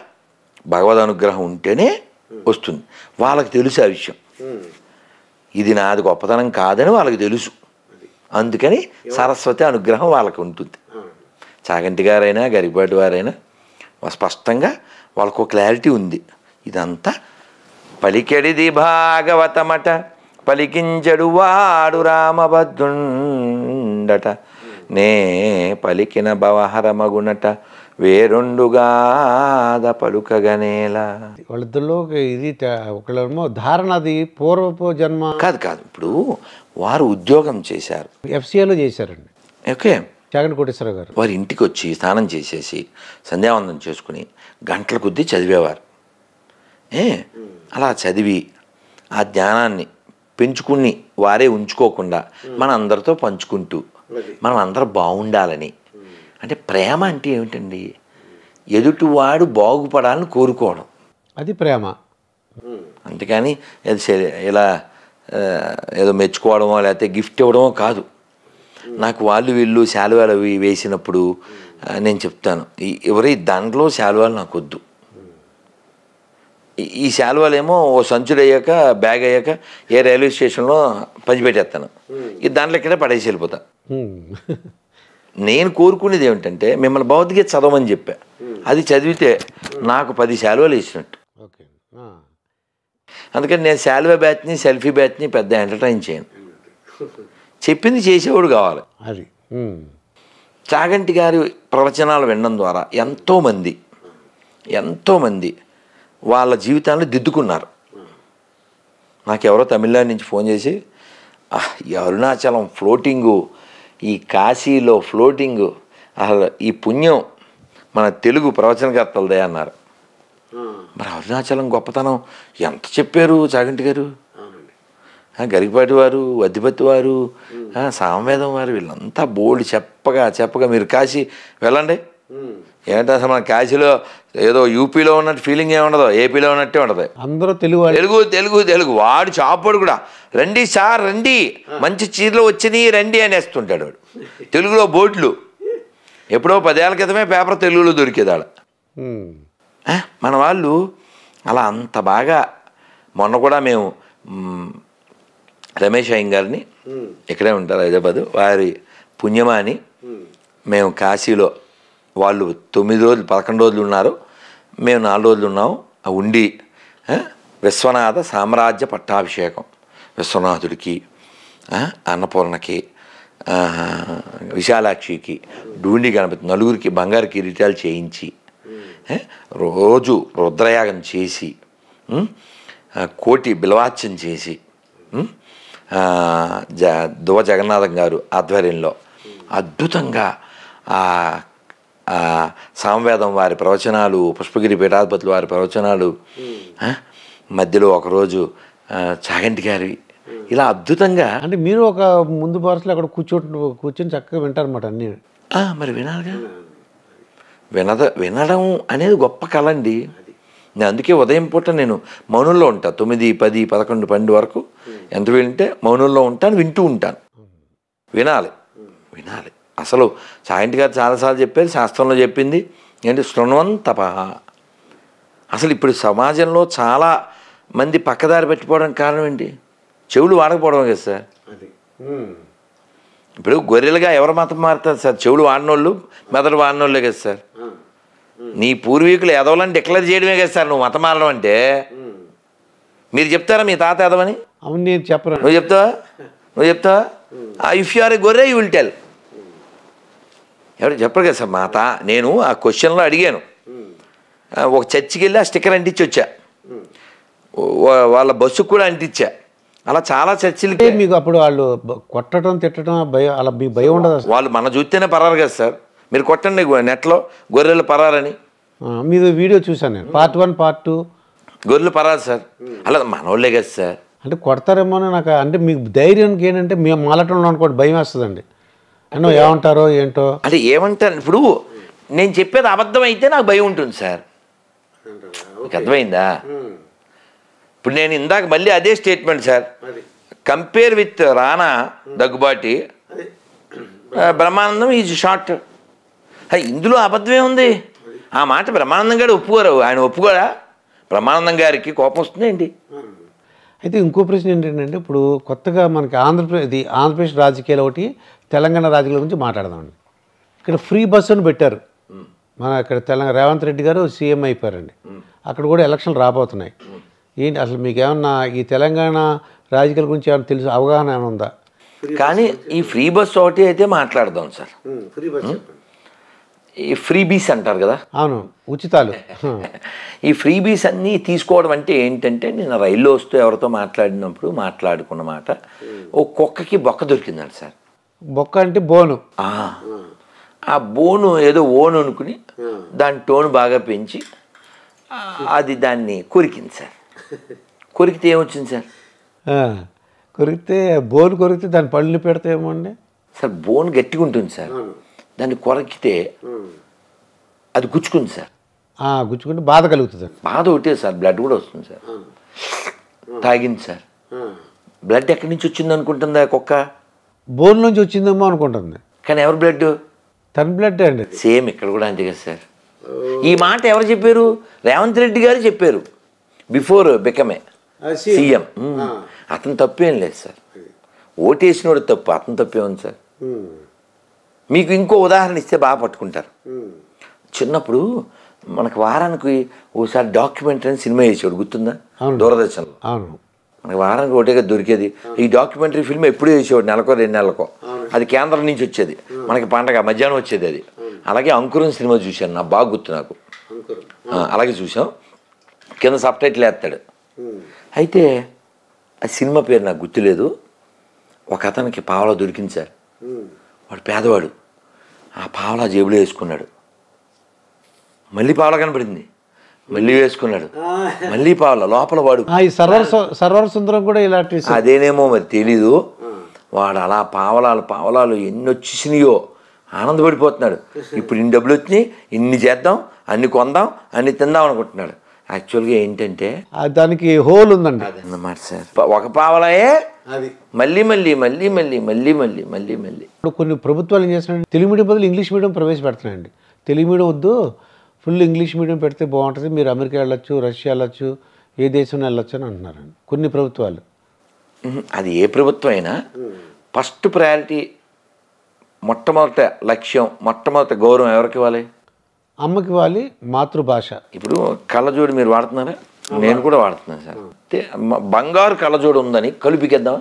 భగవద్ అనుగ్రహం ఉంటేనే వస్తుంది. వాళ్ళకి తెలుసు ఆ విషయం. ఇది నాది గొప్పతనం కాదని వాళ్ళకి తెలుసు. అందుకని సరస్వతి అనుగ్రహం వాళ్ళకి ఉంటుంది చాగంటి గారైనా గరిపాటి వారైనా స్పష్టంగా వాళ్ళకు క్లారిటీ ఉంది. ఇదంతా పలికెడిది భాగవతమట పలికించడు వాడు రామభద్రుండట. నే పలికిన భవహరమగునట వేరొండుగాద పలుకగనేలా. వాళ్ళిద్దరిలో ఇది ఒకళ్ళేమో ధారణ అది పూర్వపు జన్మ. కాదు కాదు. ఇప్పుడు వారు ఉద్యోగం చేశారు. ఎఫ్సిఏలో చేశారండి. ఓకే. చాగంటి కోటేశ్వరరావు గారు. వారి ఇంటికి వచ్చి స్నానం చేసేసి సంధ్యావందనం చేసుకుని గంటల కొద్దీ చదివేవారు. ఏ? అలా చదివి ఆ జ్ఞానాన్ని పెంచుకుని వారే ఉంచుకోకుండా మన అందరితో పంచుకుంటూ మనం అందరం బాగుండాలని. అంటే ప్రేమ అంటే ఏమిటండి? ఎదుటివాడు బాగుపడాలని కోరుకోవడం. అది ప్రేమ. అంతేకాని శరీ- ఇలా ఏదో మెచ్చుకోవడమో లేకపోతే గిఫ్ట్ ఇవ్వడమో కాదు. నాకు వాళ్ళు వీళ్ళు శాలువాలు అవి వేసినప్పుడు నేను చెప్తాను. ఎవరి దండలో శాలువాలు నాకు వద్దు ఈ- శాలువాలు ఏమో ఓ సంచుడు అయ్యాక బ్యాగ్ అయ్యాక ఏ రైల్వే స్టేషన్లో పంచిపెట్టేస్తాను. ఈ దాంట్లో ఇక్కడే పడేసి వెళ్ళిపోతా. *laughs* నేను కోరుకునేది ఏమిటంటే మిమ్మల్ని భౌతిక చదవమని చెప్పా. అది చదివితే నాకు పది శాలువాలు వేసినట్టు. ఓకే. అందుకని నేను శాల్వా బ్యాచ్ని సెల్ఫీ బ్యాచ్ని పెద్ద ఎంటర్టైన్ చేయను. *laughs* చెప్పింది చేసేవాడు కావాలి. అది. చాగంటి గారి ప్రవచనాలు వినడం ద్వారా ఎంతోమంది ఎంతోమంది వాళ్ళ జీవితాన్ని దిద్దుకున్నారు. నాకు ఎవరో తమిళనాడు నుంచి ఫోన్ చేసి "ఆహ్, ఈ అరుణాచలం ఫ్లోటింగు ఈ కాశీలో ఫ్లోటింగు అసలు ఈ పుణ్యం మన తెలుగు ప్రవచనకర్తలదే అన్నారు. మరి అరుణాచలం గొప్పతనం ఎంత చెప్పారు చాగంటి గారు? ఆ, గరికపాటి వారు వద్దిపత్తి వారు ఆ, సామవేదం వారు వీళ్ళంతా బోల్డ్ చెప్పగా చెప్పగా మీరు కాశీ వెళ్ళండి. ఏంటంటే అసలు మన కాశీలో ఏదో యూపీలో ఉన్నట్టు ఫీలింగ్ ఏముండదు ఏపీలో ఉన్నట్టే ఉండదు అందరూ తెలుగు తెలుగు తెలుగు తెలుగు. వాడు చాపోడు కూడా. రండి సార్ రండి. మంచి చీరలు వచ్చినాయి రండి అని వేస్తుంటాడు వాడు. తెలుగులో బోర్డులు ఎప్పుడో పదేళ్ళ క్రితమే పేపర్ తెలుగులో దొరికేది ఆడ హ్మ్. ఆ, మన వాళ్ళు అలా అంత బాగా మొన్న కూడా మేము రమేష్ అయ్యం గారిని ఇక్కడే ఉంటారు హైదరాబాద్. వారి పుణ్యమాని మేము కాశీలో వాళ్ళు తొమ్మిది రోజులు పదకొండు రోజులు ఉన్నారు. మేము నాలుగు రోజులు ఉన్నాం. ఆ ఉండి విశ్వనాథ సామ్రాజ్య పట్టాభిషేకం. విశ్వనాథుడికి అన్నపూర్ణకి విశాలాక్షికి డూండి గణపతి నలుగురికి బంగారు కిరీటాలు చేయించి రోజు రుద్రయాగం చేసి కోటి బిలవాచ్యం చేసి జ దువ జగన్నాథం గారు ఆధ్వర్యంలో అద్భుతంగా సామవేదం వారి ప్రవచనాలు పుష్పగిరి పీఠాధిపతుల వారి ప్రవచనాలు మధ్యలో ఒకరోజు చాగంటి గారి ఇలా అద్భుతంగా అంటే మీరు ఒక ముందు వరుసలో అక్కడ కూర్చోటి కూర్చొని చక్కగా వింటారన్నమాట అన్ని. మరి వినాలిగా? వినద వినడం అనేది గొప్ప కళ అండి నేను అందుకే ఉదయం పూట నేను మౌనంలో ఉంటా. తొమ్మిది పది పదకొండు పన్నెండు వరకు. ఎంత వింటే మౌనంలో ఉంటాను వింటూ ఉంటాను. వినాలి. వినాలి. అసలు సాయంటి గారు చాలాసార్లు చెప్పారు శాస్త్రంలో చెప్పింది. ఏంటి? శృణ్వం తప అసలు ఇప్పుడు సమాజంలో చాలా మంది పక్కదారి పెట్టిపోవడానికి కారణం ఏంటి? చెవులు వాడకపోవడం కదా సార్. ఇప్పుడు గొర్రెలుగా ఎవరు మతం మారుతారు సార్? చెవులు వాడినోళ్ళు మెదడు వాడినోళ్ళే కదా సార్. నీ పూర్వీకులు ఎదవలని డిక్లేర్ చేయడమే కదా సార్ నువ్వు మతం మారడం అంటే. మీరు చెప్తారా మీ తాత ఎదవని? అవును నేను చెప్పను. నువ్వు చెప్తావా? నువ్వు చెప్తావా? ఇఫ్ యు ఆర్ ఏ గొర్రె యూ విల్ టెల్ ఎవరు చెప్పరు కదా సార్ మాత నేను ఆ క్వశ్చన్లో అడిగాను. ఒక చర్చికి వెళ్ళి ఆ స్టిక్కర్ అంటించి వచ్చా వాళ్ళ బస్సుకు కూడా అంటించా. అలా చాలా చర్చిలకి అంటే మీకు అప్పుడు వాళ్ళు కొట్టడం తిట్టడం భయం అలా మీకు భయం ఉండదు వాళ్ళు మన చూస్తేనే పరారు కదా సార్. మీరు కొట్టండి నెట్లో గొర్రెలు పరారని మీది వీడియో చూశాను నేను. Part one part two. గొర్రెలు పరారు సార్. అలా మనోళ్ళే కదా సార్. అంటే కొడతారేమో అని నాకు అంటే మీకు ధైర్యానికి ఏంటంటే మేము మాలటంలో అనుకోండి భయం వేస్తుందండి. అన్నో ఏమంటారో ఏంటో. అంటే ఏమంటారు? ఇప్పుడు నేను చెప్పేది అబద్ధం అయితే నాకు భయం ఉంటుంది సార్. మీకు అర్థమైందా? ఇప్పుడు నేను ఇందాక మళ్ళీ అదే statement sir. Compare with Rana Daggubati Brahmanandam is short. ఇందులో అబద్ధమే ఉంది ఆ మాట బ్రహ్మానందం గారు ఒప్పుకోరు. ఆయన ఒప్పుకోరా బ్రహ్మానందం గారికి కోపం వస్తుంది ఏంటి అయితే ఇంకో ప్రశ్న ఏంటంటే ఇప్పుడు కొత్తగా మనకి ఆంధ్రప్రదేశ్ ఇది ఆంధ్రప్రదేశ్ రాజకీయాలు ఒకటి తెలంగాణ రాజకీయాల గురించి మాట్లాడదామండి ఇక్కడ ఫ్రీ బస్సును పెట్టారు. మన ఇక్కడ తెలంగాణ రేవంత్ రెడ్డి గారు సీఎం అయిపోయారండి. అక్కడ కూడా ఎలక్షన్లు రాబోతున్నాయి. ఏంటి అసలు మీకు ఏమన్నా ఈ తెలంగాణ రాజకీయాల గురించి ఏమైనా తెలుసు అవగాహన ఏమైనా ఉందా? కానీ ఈ ఫ్రీ బస్ ఒకటి అయితే మాట్లాడదాం సార్. ఫ్రీ బస్ ఈ ఫ్రీ బీస్ అంటారు కదా? అవును ఉచితాలు. *laughs* ఈ ఫ్రీ బీస్ అన్నీ తీసుకోవడం అంటే ఏంటంటే నేను రైల్లో వస్తూ ఎవరితో మాట్లాడినప్పుడు మాట్లాడుకున్న మాట ఓ కుక్కకి బొక్క దొరికిందండి సార్. బొక్క అంటే బోను. ఆ, ఆ బోను ఏదో ఓను అనుకుని దాని టోన్ బాగా పెంచి ఆ, అది దాన్ని కొరికింది సార్. కొరికితే ఏమొచ్చింది సార్? ఆ, కొరికితే బోను కొరికితే దాని పళ్ళు పెడతాయేమో అండి. సార్ బోన్ గట్టిగా ఉంటుంది సార్ దాన్ని కొరికితే అది గుచ్చుకుంది సార్. ఆ, గుచ్చుకుంటే బాధ కలుగుతుంది బాధ ఒకటే సార్ బ్లడ్ కూడా వస్తుంది సార్. తాగింది సార్. బ్లడ్ ఎక్కడి నుంచి వచ్చింది అనుకుంటుందా కుక్క? బోన్ నుంచి వచ్చిందేమో అనుకుంటుంది. కానీ ఎవరి బ్లడ్ తన బ్లడ్ అండి అది. సేమ్ ఇక్కడ కూడా అంతే కదా సార్. ఈ మాట ఎవరు చెప్పారు? రేవంత్ రెడ్డి గారు చెప్పారు. Before become CM. అతను తప్పేం లేదు సార్. ఓటేసినోడు తప్పు అతను తప్పే ఉంది సార్ మీకు ఇంకో ఉదాహరణ ఇస్తే బాగా పట్టుకుంటారు. చిన్నప్పుడు మనకు వారానికి ఓసారి డాక్యుమెంటరీ అని సినిమా వేసాడు గుర్తుందా. దూరదర్శన్లో. అవును. మనకి వారానికి ఒకటేగా దొరికేది. ఈ డాక్యుమెంటరీ ఫిల్మ్ ఎప్పుడూ వేసేవాడు నెలకో రెండు నెలలకో? అది కేంద్రం నుంచి వచ్చేది. మనకి పండగ మధ్యాహ్నం వచ్చేది అది. అలాగే అంకురం సినిమా చూశాను నా బాగా గుర్తు నాకు. అలాగే చూసాం కింద సబ్ టైటిల్ వేస్తాడు. అయితే ఆ సినిమా పేరు నాకు గుర్తులేదు. ఒక అతనికి పావలా దొరికింది సార్. వాడు పేదవాడు. ఆ పావలా జేబులో వేసుకున్నాడు. మళ్ళీ పావలా కనపడింది. మళ్ళీ వేసుకున్నాడు. మళ్ళీ పావలా లోపల వాడు. ఆ, ఈ సర్వర్ సర్వర్ సుందరం కూడా ఇలాంటి అదేనేమో మరి తెలీదు. వాడు అలా పావలాలు పావలాలు ఎన్ని వచ్చేసినాయో ఆనందపడిపోతున్నాడు. ఇప్పుడు ఇన్ని డబ్బులు వచ్చినాయి ఇన్ని చేద్దాం అన్ని కొందాం అన్ని తిందాం అనుకుంటున్నాడు. యాక్చువల్గా ఏంటంటే దానికి హోల్ ఉందండి. అదన్నమాట సార్. ఒక పావలాయే. మళ్ళీ మళ్ళీ మళ్ళీ మళ్ళీ మళ్ళీ మళ్ళీ మళ్ళీ మళ్ళీ. ఇప్పుడు కొన్ని ప్రభుత్వాలు ఏం చేస్తున్నాయంటే తెలుగు మీడియం బదులు ఇంగ్లీష్ మీడియం ప్రవేశపెడుతున్నాయండి. తెలుగు మీడియం వద్దు ఫుల్ ఇంగ్లీష్ మీడియం పెడితే బాగుంటుంది మీరు అమెరికా వెళ్ళొచ్చు రష్యా వెళ్ళొచ్చు ఏ దేశం వెళ్ళొచ్చు అని అంటున్నారండి. కొన్ని ప్రభుత్వాలు. అది ఏ ప్రభుత్వం అయినా ఫస్ట్ ప్రయారిటీ మొట్టమొదట లక్ష్యం మొట్టమొదటి గౌరవం ఎవరికి ఇవ్వాలి? అమ్మకి వాలి మాతృభాష. ఇప్పుడు కళ్ళజోడు మీరు వాడుతున్నారా? నేను కూడా వాడుతున్నాను సార్. బంగారు కళ్ళజోడు ఉందని కలుపికేద్దామా?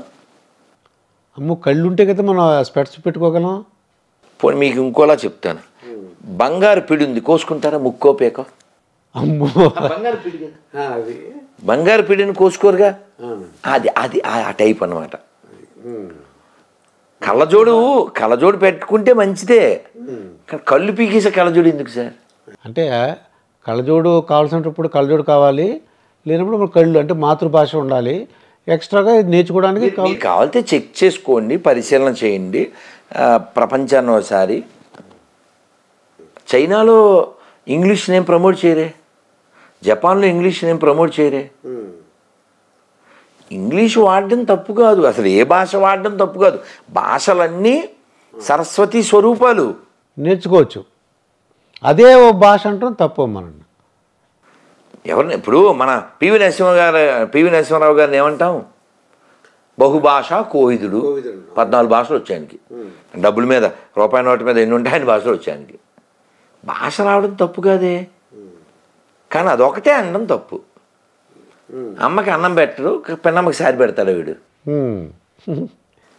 అమ్మ కళ్ళు ఉంటే కదా మనం స్పెట్స్ పెట్టుకోగలం. పోనీ మీకు ఇంకోలా చెప్తాను. బంగారు పిడి ఉంది కోసుకుంటారా ముక్కో పేకో? అమ్మో. బంగారు పిడి బంగారు పిడిని కోసుకోరుగా? అది అది ఆ- ఆ టైప్ అన్నమాట. కళ్ళజోడు కళ్ళజోడు పెట్టుకుంటే మంచిదే. కానీ కళ్ళు పీకేసే కళ్ళజోడు ఎందుకు సార్? అంటే కళ్ళజోడు కావాల్సినప్పుడు కళ్ళజోడు కావాలి లేనప్పుడు మన కళ్ళు అంటే మాతృభాష ఉండాలి. ఎక్స్ట్రాగా ఇది నేర్చుకోవడానికి కావాలితే చెక్ చేసుకోండి పరిశీలన చేయండి. ప్రపంచాన్ని ఒకసారి. చైనాలో ఇంగ్లీష్ నేను ప్రమోట్ చేయరే? జపాన్లో ఇంగ్లీష్ నేను ప్రమోట్ చేయరే? ఇంగ్లీష్ వాడడం తప్పు కాదు. అసలు ఏ భాష వాడడం తప్పు కాదు. భాషలన్నీ సరస్వతి స్వరూపాలు. నేర్చుకోవచ్చు. అదే ఓ భాష అంటాం తప్పు మనం ఎవరిని? ఇప్పుడు మన పివి నరసింహ గారు పివి నరసింహరావు గారిని ఏమంటాం? బహుభాష కోవిదుడు పద్నాలుగు భాషలు వచ్చాయనికి డబ్బుల మీద రూపాయి నోటు మీద ఎన్ని ఉంటాయని భాషలు వచ్చాయనికి భాష రావడం తప్పు కాదే? కానీ అదొకటే అనడం తప్పు. అమ్మకి అన్నం పెట్టడు పెన్నమ్మకి సారి పెడతాడు వీడు.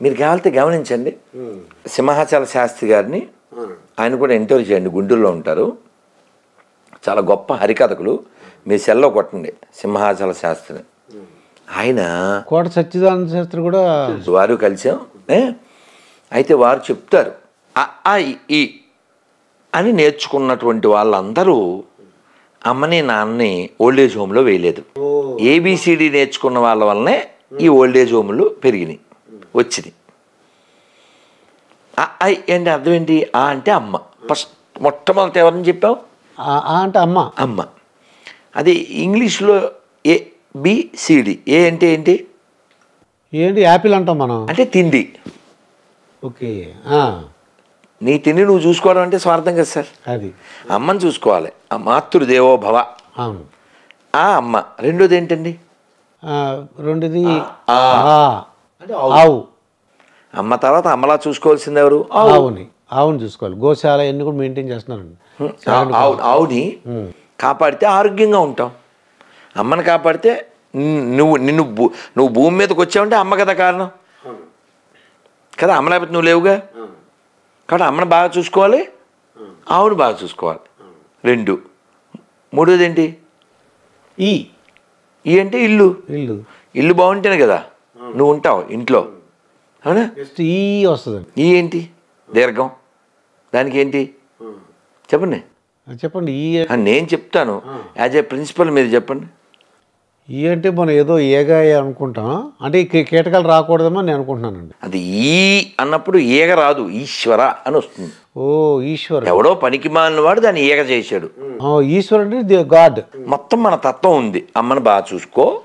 మీరు కావాలితే గమనించండి. సింహాచల శాస్త్రి గారిని ఆయన కూడా ఎంటోర్ చేయండి గుంటూరులో ఉంటారు. చాలా గొప్ప హరికథకులు. మీ సెల్లో కొట్టండి సింహాచల శాస్త్రి ఆయన కోట సచ్చిదానంద శాస్త్రి కూడా వారు కలిసాం? అయితే వారు చెప్తారు ఈ అని నేర్చుకున్నటువంటి వాళ్ళందరూ అమ్మని నాన్నని ఓల్డేజ్ హోమ్లో వేయలేదు. ఏబిసిడి నేర్చుకున్న వాళ్ళ వల్లనే ఈ ఓల్డేజ్ హోమ్లు పెరిగినాయి వచ్చినాయి. ఐ అంటే అర్థం ఏంటి? ఆ అంటే అమ్మ. ఫస్ట్ మొట్టమొదటి ఎవరని చెప్పావు? అంటే అమ్మ. అమ్మ. అది ఇంగ్లీష్లో ఏ బిసిడి ఏ అంటే ఏంటి? ఏంటి? యాపిల్ అంటాం మనం. అంటే తిండి. ఓకే. నీ తిండి నువ్వు చూసుకోవడం అంటే స్వార్థం కదా సార్? అది. అమ్మని చూసుకోవాలి. ఆ మాతృదేవో భవ. అవును. ఆ అమ్మ. రెండోది ఏంటండి? రెండోది ఆవు. అమ్మ తర్వాత అమ్మలా చూసుకోవాల్సింది ఎవరు? ఆవు. ఆవుని ఆవుని చూసుకోవాలి. గోశాల ఎన్ని కూడా మెయింటైన్ చేస్తున్నారండి. ఆవుని కాపాడితే ఆరోగ్యంగా ఉంటాం. అమ్మని కాపాడితే నువ్వు నిన్ను నువ్వు భూమి మీదకి వచ్చావంటే అమ్మ కదా కారణం. కదా అమ్మ లేకపోతే నువ్వు లేవుగా? కాబట్టి అమ్మని బాగా చూసుకోవాలి ఆవుని బాగా చూసుకోవాలి. రెండు. మూడోది ఏంటి? ఈ. ఈ అంటే ఇల్లు. ఇల్లు. ఇల్లు బాగుంటేనే కదా. నువ్వు ఉంటావు ఇంట్లో. అవునా? ఈ వస్తుందండి. ఈ ఏంటి? దీర్ఘం. దానికి ఏంటి? చెప్పండి. చెప్పండి ఈ నేను చెప్తాను. యాజ్ ఏ ప్రిన్సిపల్ మీరు చెప్పండి. ఈ అంటే మనం ఏదో ఏగా అనుకుంటాం అంటే కీటకాలు రాకూడదేమో నేను అనుకుంటున్నానండి. అది ఈ అన్నప్పుడు ఈగ రాదు ఈశ్వర అని వస్తుంది. ఓ ఈశ్వర్. ఎవడో పనికి మాలిన వాడు దాన్ని ఈగ చేశాడు. ఈశ్వర్ అంటే గాడ్. మొత్తం మన తత్వం ఉంది. అమ్మని బాగా చూసుకో.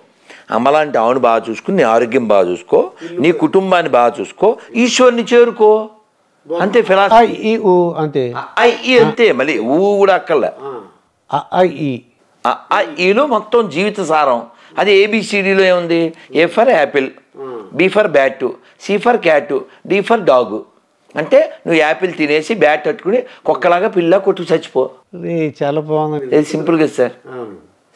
అమ్మలాంటి ఆవుని బాగా చూసుకుని నీ ఆరోగ్యం బాగా చూసుకో నీ కుటుంబాన్ని బాగా చూసుకో ఈశ్వరుని చేరుకో. అంతే ఫిలాసఫీ అంతే. అంతే. మళ్ళీ ఊ కూడా అక్కర్లే. ఈలో మొత్తం జీవిత సారం. అది ఏబిసిడిలో ఏముంది? A for apple B for bat C for cat D for dog అంటే నువ్వు యాపిల్ తినేసి బ్యాట్ పట్టుకుని కుక్కలాగా పిల్ల కొట్టు చచ్చిపో. చాలా బాగుందండి ఇది సింపుల్గా సార్.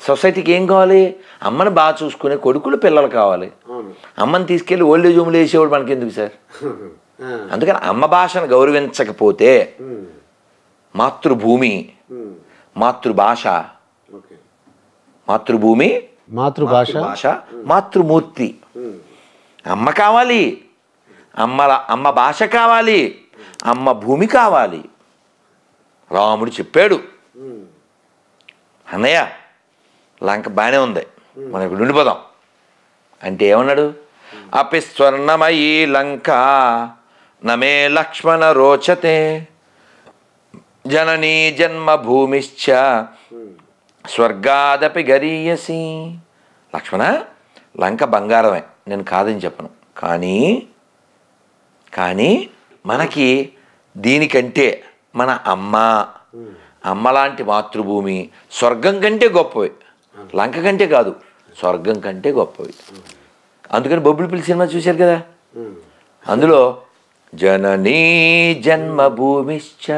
సొసైటీకి ఏం కావాలి? అమ్మని బాగా చూసుకునే కొడుకులు పిల్లలు కావాలి. అమ్మని తీసుకెళ్ళి ఓల్డేజ్ హోమ్లో వేసేవాడు మనకి ఎందుకు సార్ *laughs* అందుకని అమ్మ భాషను గౌరవించకపోతే మాతృభూమి మాతృభాష మాతృభూమి మాతృభాష. భాష మాతృమూర్తి. అమ్మ కావాలి. అమ్మల అమ్మ భాష కావాలి. అమ్మ భూమి కావాలి. రాముడు చెప్పాడు. అన్నయ్య లంక బాగానే ఉంది. మనం ఇప్పుడు ఉండిపోదాం. అంటే ఏమన్నాడు? అపి స్వర్ణమయీ లంక నమే లక్ష్మణ రోచతే. జననీ జన్మభూమిశ్చ స్వర్గాదపి గరీయసి. లక్ష్మణ లంక బంగారమే. నేను కాదని చెప్పను. కానీ కానీ మనకి దీనికంటే మన అమ్మ అమ్మ లాంటి మాతృభూమి స్వర్గం కంటే గొప్పవి. లంక కంటే కాదు స్వర్గం కంటే గొప్పవి. అందుకని బొబ్బులు సినిమా చూశారు కదా? అందులో జననీ జన్మభూమిశ్చ.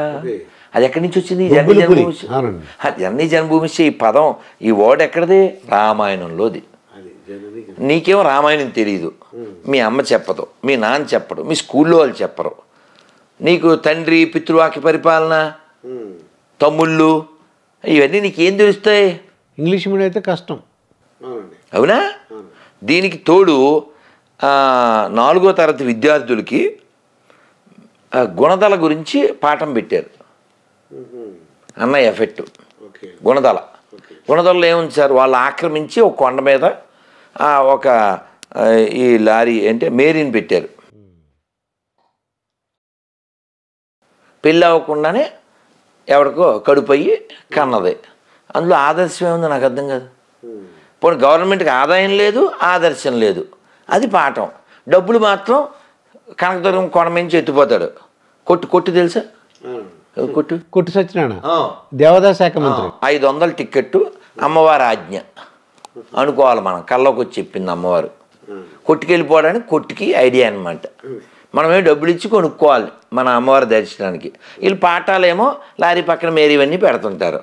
అది. ఎక్కడి నుంచి వచ్చింది? జననీ. జన్మభూమిశ్చ జననీ జన్మభూమిశ్చ ఈ పదం ఈ వర్డ్ ఎక్కడిది? రామాయణంలోది. నీకేమో రామాయణం తెలియదు మీ అమ్మ చెప్పదు మీ నాన్న చెప్పడు మీ స్కూల్లో వాళ్ళు చెప్పరు. నీకు తండ్రి పితృవాక్య పరిపాలన తమ్ముళ్ళు ఇవన్నీ నీకేం తెలుస్తాయి? ఇంగ్లీష్ మీడియం అయితే కష్టం. అవునా? దీనికి తోడు ఆ, నాలుగో తరగతి విద్యార్థులకి ఆ, గుణదల గురించి పాఠం పెట్టారు. అన్న ఎఫెక్ట్. గుణదల. గుణదలలో ఏముంది సార్? వాళ్ళు ఆక్రమించి ఒక కొండ మీద ఆ, ఒక ఈ లారీ అంటే మేరీని పెట్టారు. పెళ్ళి అవ్వకుండానే ఎవరికో కడుపయ్యి కన్నది. అందులో ఆదర్శం ఏముంది నాకు అర్థం కాదు. పోనీ గవర్నమెంట్కి ఆదాయం లేదు ఆదర్శం లేదు. అది పాఠం. డబ్బులు మాత్రం కనకదుర్గం కొండ మించి ఎత్తిపోతాడు. కొట్టు కొట్టు తెలుసా? కొట్టు? కొట్టి సత్యనారాయణ. దేవాదాయ శాఖ మంత్రి. ఐదు వందల టిక్కెట్టు అమ్మవారి ఆజ్ఞ. అనుకోవాలి మనం. కల్లోకి వచ్చి చెప్పింది అమ్మవారు. కొట్టుకెళ్ళిపోవడానికి కొట్టుకి ఐడియా అనమాట మనమే డబ్బులు ఇచ్చి కొనుక్కోవాలి మన అమ్మవారి దర్శనానికి. వీళ్ళు పాఠాలేమో లారీ పక్కన మేరీ ఇవన్నీ పెడుతుంటారు.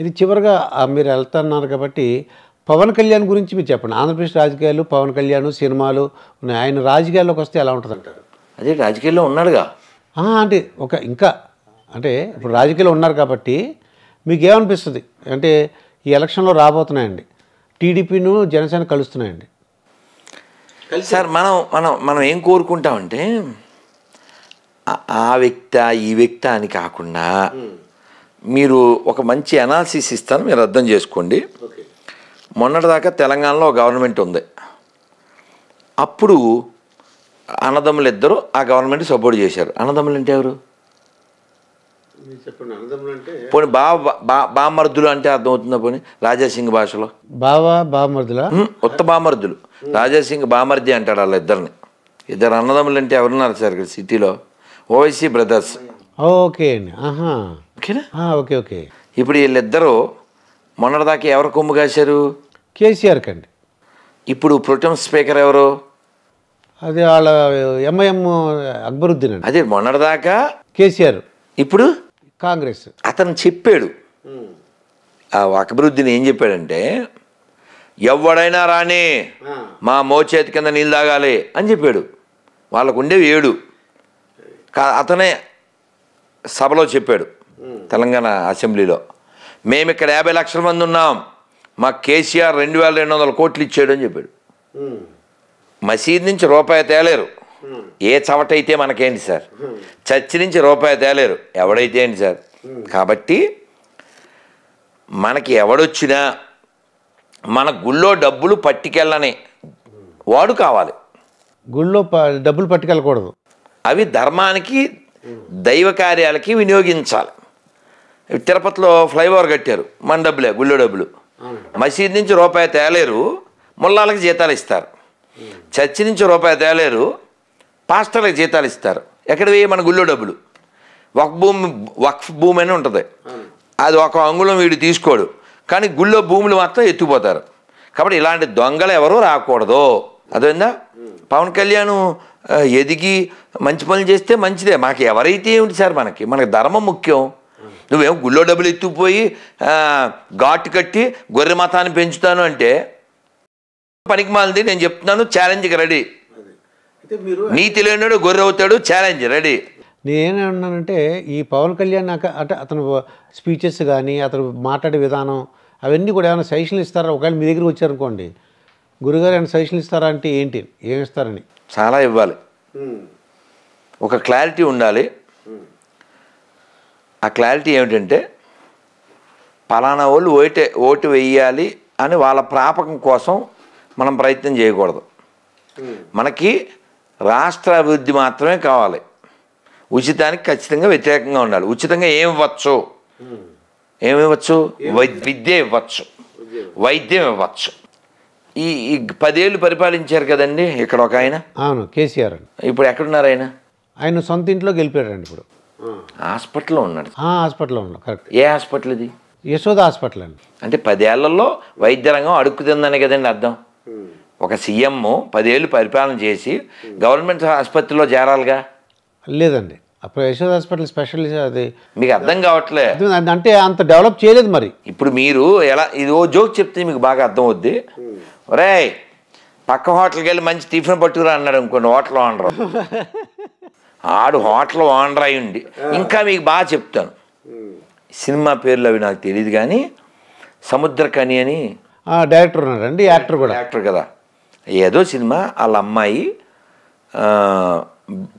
ఇది చివరిగా మీరు వెళ్తున్నారు కాబట్టి పవన్ కళ్యాణ్ గురించి మీరు చెప్పండి. ఆంధ్రప్రదేశ్ రాజకీయాలు పవన్ కళ్యాణ్ సినిమాలు ఉన్నాయి. ఆయన రాజకీయాల్లోకి వస్తే ఎలా ఉంటుంది అంటారు? అదే రాజకీయాల్లో ఉన్నాడుగా. ఆ, అంటే ఒక ఇంకా అంటే ఇప్పుడు రాజకీయాలు ఉన్నారు కాబట్టి మీకు ఏమనిపిస్తుంది అంటే ఈ ఎలక్షన్లో రాబోతున్నాయండి. టీడీపీను జనసేన కలుస్తున్నాయండి. సార్ మనం మనం మనం ఏం కోరుకుంటామంటే ఆ వ్యక్త ఈ వ్యక్త అని కాకుండా మీరు ఒక మంచి అనాలిసిస్ ఇస్తాను మీరు అర్థం చేసుకోండి. మొన్నటిదాకా తెలంగాణలో ఒక గవర్నమెంట్ ఉంది. అప్పుడు అన్నదమ్ములు ఇద్దరు ఆ గవర్నమెంట్ సపోర్ట్ చేశారు. అన్నదమ్ములు అంటే? ఎవరు పోనీ బా బా బామర్దులు అంటే అర్థమవుతుందా పోనీ? రాజాసింగ్ భాషలో. బావా బామర్దుల? ఉత్త బామర్దులు. రాజాసింగ్ బామర్ది అంటాడు వాళ్ళ ఇద్దరిని ఇద్దరు అన్నదమ్ములు అంటే ఎవరున్నారు సార్ ఇక్కడ సిటీలో ఓవైసీ బ్రదర్స్. ఓకే అండి. ఆహా. ఓకేనా? Okay okay. ఇప్పుడు వీళ్ళిద్దరూ మొన్నటిదాకా ఎవరు కొమ్ము కాశారు? కేసీఆర్ కండి. ఇప్పుడు ప్రొటెం స్పీకర్ ఎవరు? అది వాళ్ళ ఎంఐఎం అక్బరుద్దీన్ అండి. అదే మొన్నటిదాకా కేసీఆర్. ఇప్పుడు? కాంగ్రెస్. అతను చెప్పాడు. ఆ అక్బరుద్దీన్ ఏం చెప్పాడంటే ఎవడైనా రాని మా మోచేతి కింద నీళ్ళు తాగాలి అని చెప్పాడు. వాళ్ళకు ఉండేవి ఏడు. కా- అతనే సభలో చెప్పాడు తెలంగాణ అసెంబ్లీలో మేము ఇక్కడ యాభై లక్షల మంది ఉన్నాం మా కేసీఆర్ రెండు వేల రెండు వందల కోట్లు ఇచ్చాడు అని చెప్పాడు. మసీద్ నుంచి రూపాయి తేలేరు. ఏ చవటైతే మనకేంటి సార్? చర్చి నుంచి రూపాయి తేలేరు. ఎవడైతే ఏంటి సార్? కాబట్టి మనకి ఎవడొచ్చినా మన గుళ్ళో డబ్బులు పట్టుకెళ్ళని వాడు కావాలి. గుళ్ళో డబ్బులు పట్టుకెళ్ళకూడదు. అవి ధర్మానికి దైవ కార్యాలకి వినియోగించాలి. తిరుపతిలో ఫ్లైఓవర్ కట్టారు మన డబ్బులే గుళ్ళో డబ్బులు. మసీద్ నుంచి రూపాయి తేలేరు ముల్లాలకు జీతాలు ఇస్తారు. చర్చి నుంచి రూపాయి తేలేరు పాస్టర్లకు జీతాలు ఇస్తారు. ఎక్కడవి మన గుళ్ళో డబ్బులు? వక్ భూమి వక్ఫ్ భూమి అని ఉంటుంది. అది ఒక అంగుళం వీడు తీసుకోడు. కానీ గుళ్ళో భూములు మాత్రం ఎత్తుకుపోతారు. కాబట్టి ఇలాంటి దొంగలు ఎవరు రాకూడదు. అదేందా పవన్ కళ్యాణ్ ఎదిగి మంచి పనులు చేస్తే మంచిదే. మాకు ఎవరైతే ఏమిటి సార్ మనకి? మనకి ధర్మం ముఖ్యం. నువ్వేం గుళ్ళో డబ్బులు ఎత్తుకుపోయి ఘాటు కట్టి గొర్రె మతాన్ని పెంచుతాను అంటే పనికి మాలింది నేను చెప్తున్నాను ఛాలెంజ్కి రెడీ. నీతి లేనివాడు గొర్రె అవుతాడు ఛాలెంజ్ రెడీ. నేనేమన్నానంటే ఈ పవన్ కళ్యాణ్ నాకు అంటే అతను స్పీచెస్ కానీ అతను మాట్లాడే విధానం అవన్నీ కూడా ఏమైనా సజెషన్లు ఇస్తారా? ఒకవేళ మీ దగ్గరికి వచ్చారనుకోండి. గురుగారు ఏమైనా సజెషన్లు ఇస్తారా అంటే ఏంటి? ఏమి ఇస్తారని? చాలా ఇవ్వాలి. ఒక క్లారిటీ ఉండాలి. ఆ క్లారిటీ ఏమిటంటే పలానా వాళ్ళు ఓటే ఓటు వేయాలి అని వాళ్ళ ప్రాపకం కోసం మనం ప్రయత్నం చేయకూడదు. మనకి రాష్ట్ర అభివృద్ధి మాత్రమే కావాలి. ఉచితానికి ఖచ్చితంగా వ్యతిరేకంగా ఉండాలి. ఉచితంగా ఏమి ఇవ్వచ్చు? ఏమి ఇవ్వచ్చు? వై- విద్య ఇవ్వచ్చు. వైద్యం ఇవ్వచ్చు. ఈ ఈ పదేళ్ళు పరిపాలించారు కదండి ఇక్కడ ఒక ఆయన? అవును కేసీఆర్ ఇప్పుడు ఎక్కడున్నారు ఆయన? ఆయన సొంత ఇంట్లో గెలిపాడండి ఇప్పుడు. హాస్పిటల్లో ఉన్నాడు. హాస్పిటల్లో ఉన్నాడు కరెక్ట్. ఏ హాస్పిటల్ ఇది? యశోద హాస్పిటల్ అండి. అంటే పదేళ్ళలో వైద్య రంగం అడుక్కుతుందని కదండి అర్థం. ఒక సీఎం పదేళ్ళు పరిపాలన చేసి గవర్నమెంట్ ఆసుపత్రిలో చేరాలిగా? లేదండి. అప్పుడు యశోద హాస్పిటల్ స్పెషల్ అది. మీకు అర్థం కావట్లే. అంటే అంత డెవలప్ చేయలేదు మరి. ఇప్పుడు మీరు ఎలా ఇది ఓ జోక్ చెప్తే మీకు బాగా అర్థం అవుద్ది. ఒరేయ్ పక్క హోటల్కి వెళ్ళి మంచి టిఫిన్ పట్టుకురా అన్నాడు ఇంకొన్ని హోటల్ ఓనర్ ఆడు హోటల్ ఓనర్ అయి ఉండి ఇంకా మీకు బాగా చెప్తాను. సినిమా పేర్లు అవి నాకు తెలియదు కానీ సముద్రకని అని. డైరెక్టర్ ఉన్నాడండి యాక్టర్ కూడా. యాక్టర్ కదా. ఏదో సినిమా వాళ్ళ అమ్మాయి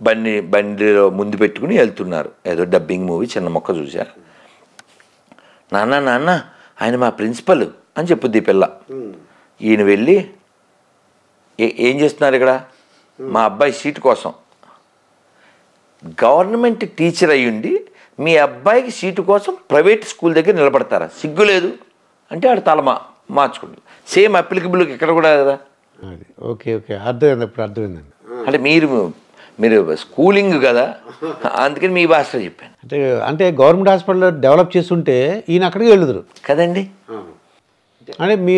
బండి బండిలో ముందు పెట్టుకుని వెళ్తున్నారు. ఏదో డబ్బింగ్ మూవీ చిన్న మొక్క చూసా. నాన్న నాన్న ఆయన మా ప్రిన్సిపల్ అని చెప్పుద్ది పిల్ల. ఈయన వెళ్ళి "ఏ- ఏం చేస్తున్నారు ఇక్కడ? మా అబ్బాయి సీటు కోసం. గవర్నమెంట్ టీచర్ అయ్యుండి మీ అబ్బాయికి సీటు కోసం ప్రైవేట్ స్కూల్ దగ్గర నిలబడతారా? సిగ్గు లేదు. అంటే ఆడు తల మా మార్చుకుంటాడు. సేమ్ అప్లికబుల్ ఇక్కడ కూడా కదా? Okay okay. అర్థమైంది ఇప్పుడు అర్థమైందండి అంటే మీరు మీరు స్కూలింగ్ కదా? అందుకని మీ భాషలో చెప్పాను. అంటే అంటే గవర్నమెంట్ హాస్పిటల్ డెవలప్ చేస్తుంటే ఈయన అక్కడికి వెళ్ళుదురు కదండి? అంటే మీ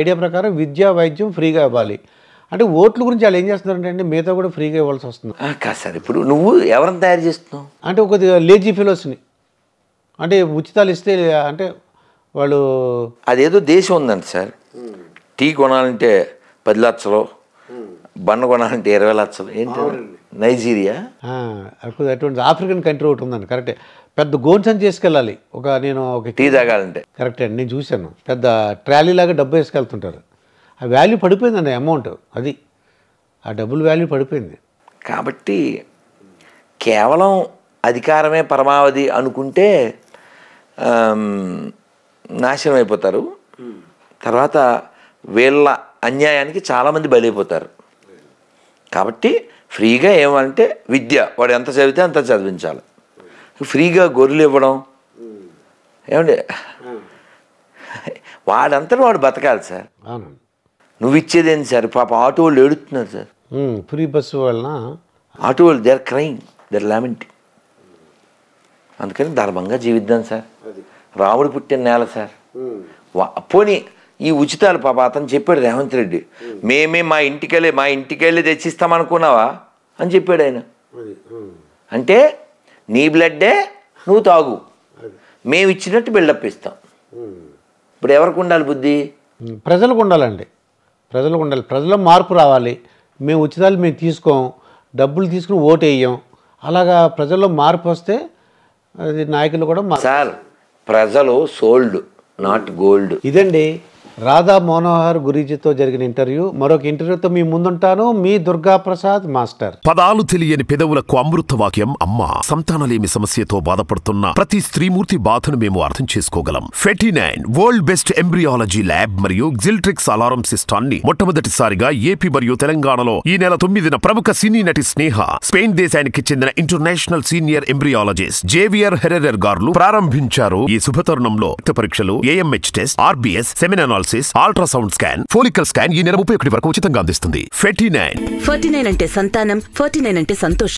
ఐడియా ప్రకారం విద్య వైద్యం ఫ్రీగా ఇవ్వాలి. అంటే ఓట్ల గురించి వాళ్ళు ఏం చేస్తున్నారంటే అండి మిగతా కూడా ఫ్రీగా ఇవ్వాల్సి వస్తుంది. కాదు సార్ ఇప్పుడు నువ్వు ఎవరిని తయారు చేస్తున్నావు? అంటే కొద్దిగా లేజీ ఫెలోస్ని. అంటే ఉచితాలు ఇస్తే అంటే వాళ్ళు అదేదో దేశం ఉందండి సార్. టీ కొనాలంటే పది లక్షలు బండ కొనాలంటే ఇరవై లక్షలు ఏంటి? నైజీరియా? అటువంటి ఆఫ్రికన్ కంట్రీ ఒకటి ఉందండి కరెక్టే. పెద్ద గోన్సన్ చేసుకెళ్ళాలి. ఒక నేను ఒక టీ తాగాలంటే. కరెక్టే అండి నేను చూశాను. పెద్ద ట్రాలీ లాగా డబ్బు వేసుకెళ్తుంటారు. ఆ వాల్యూ పడిపోయిందండి అమౌంట్ అది. ఆ డబ్బుల వాల్యూ పడిపోయింది. కాబట్టి కేవలం అధికారమే పరమావధి అనుకుంటే నాశనం అయిపోతారు. తర్వాత వీళ్ళ అన్యాయానికి చాలామంది బలైపోతారు. కాబట్టి ఫ్రీగా ఏమంటే విద్య వాడు ఎంత చదివితే అంత చదివించాలి. ఫ్రీగా గొర్రెలు ఇవ్వడం. ఏమండి? వాడంతటా వాడు బతకాలి సార్. నువ్వు ఇచ్చేదేంటి సార్? పాప ఆటో వాళ్ళు ఏడుతున్నారు సార్. ఫ్రీ బస్సు వలన ఆటో వాళ్ళు they are crime they are lamenting. అందుకని ధర్మంగా జీవిద్దాం సార్. రాముడు పుట్టిన నేల సార్. పోనీ ఈ ఉచితాలు పాప అతను చెప్పాడు రేవంత్ రెడ్డి. మేమే మా ఇంటికెళ్ళి మా ఇంటికెళ్ళి తెచ్చిస్తామనుకున్నావా? అని చెప్పాడు ఆయన. అంటే నీ బ్లడ్డే నువ్వు తాగు. మేము ఇచ్చినట్టు బిల్డప్ ఇస్తాం. ఇప్పుడు ఎవరికి ఉండాలి బుద్ధి? ప్రజలకు ఉండాలండి. ప్రజలకు ఉండాలి. ప్రజల మార్పు రావాలి. మేము ఉచితాలు మేము తీసుకోం. డబ్బులు తీసుకుని ఓటు వేయం. అలాగా ప్రజల్లో మార్పు వస్తే అది నాయకులు కూడా సార్ ప్రజలు సోల్డ్ నాట్ గోల్డ్. ఇదండి. రాధా మనోహర్ గురీజీతో జరిగిన ఇంటర్వ్యూ. మరొక ఇంటర్వ్యూతో మీ ముందుంటాను. మీ దుర్గా ప్రసాద్ మాస్టర్. పదాలు తెలియని పెదవులకు అమృత వాక్యం అమ్మ సంతానలేమి సమస్యతో బాధపడుతున్న ప్రతి స్త్రీమూర్తి బాధను మేము అర్థం చేసుకోగలం. Fifty nine world best embryology lab మరియు జిల్ట్రిక్స్ అలారం సిస్టాన్ని మొట్టమొదటిసారిగా ఏపీ మరియు తెలంగాణలో ఈ నెల తొమ్మిదిన ప్రముఖ సినీ నటి స్నేహ స్పెయిన్ దేశానికి చెందిన international senior embryologist Javier Herrera గారు ప్రారంభించారు. ఈ శుభతరుణంలో రక్త పరీక్షలు AMH test RBS seminals semen analysis ultrasound scan follicle scan ఈ నెల ముప్పై ఒకటి వరకు ఉచితంగా అందిస్తుంది. ఫర్టీ నైన్ ఫార్టీ నైన్ అంటే సంతానం ఫార్టీ నైన్ అంటే సంతోషం.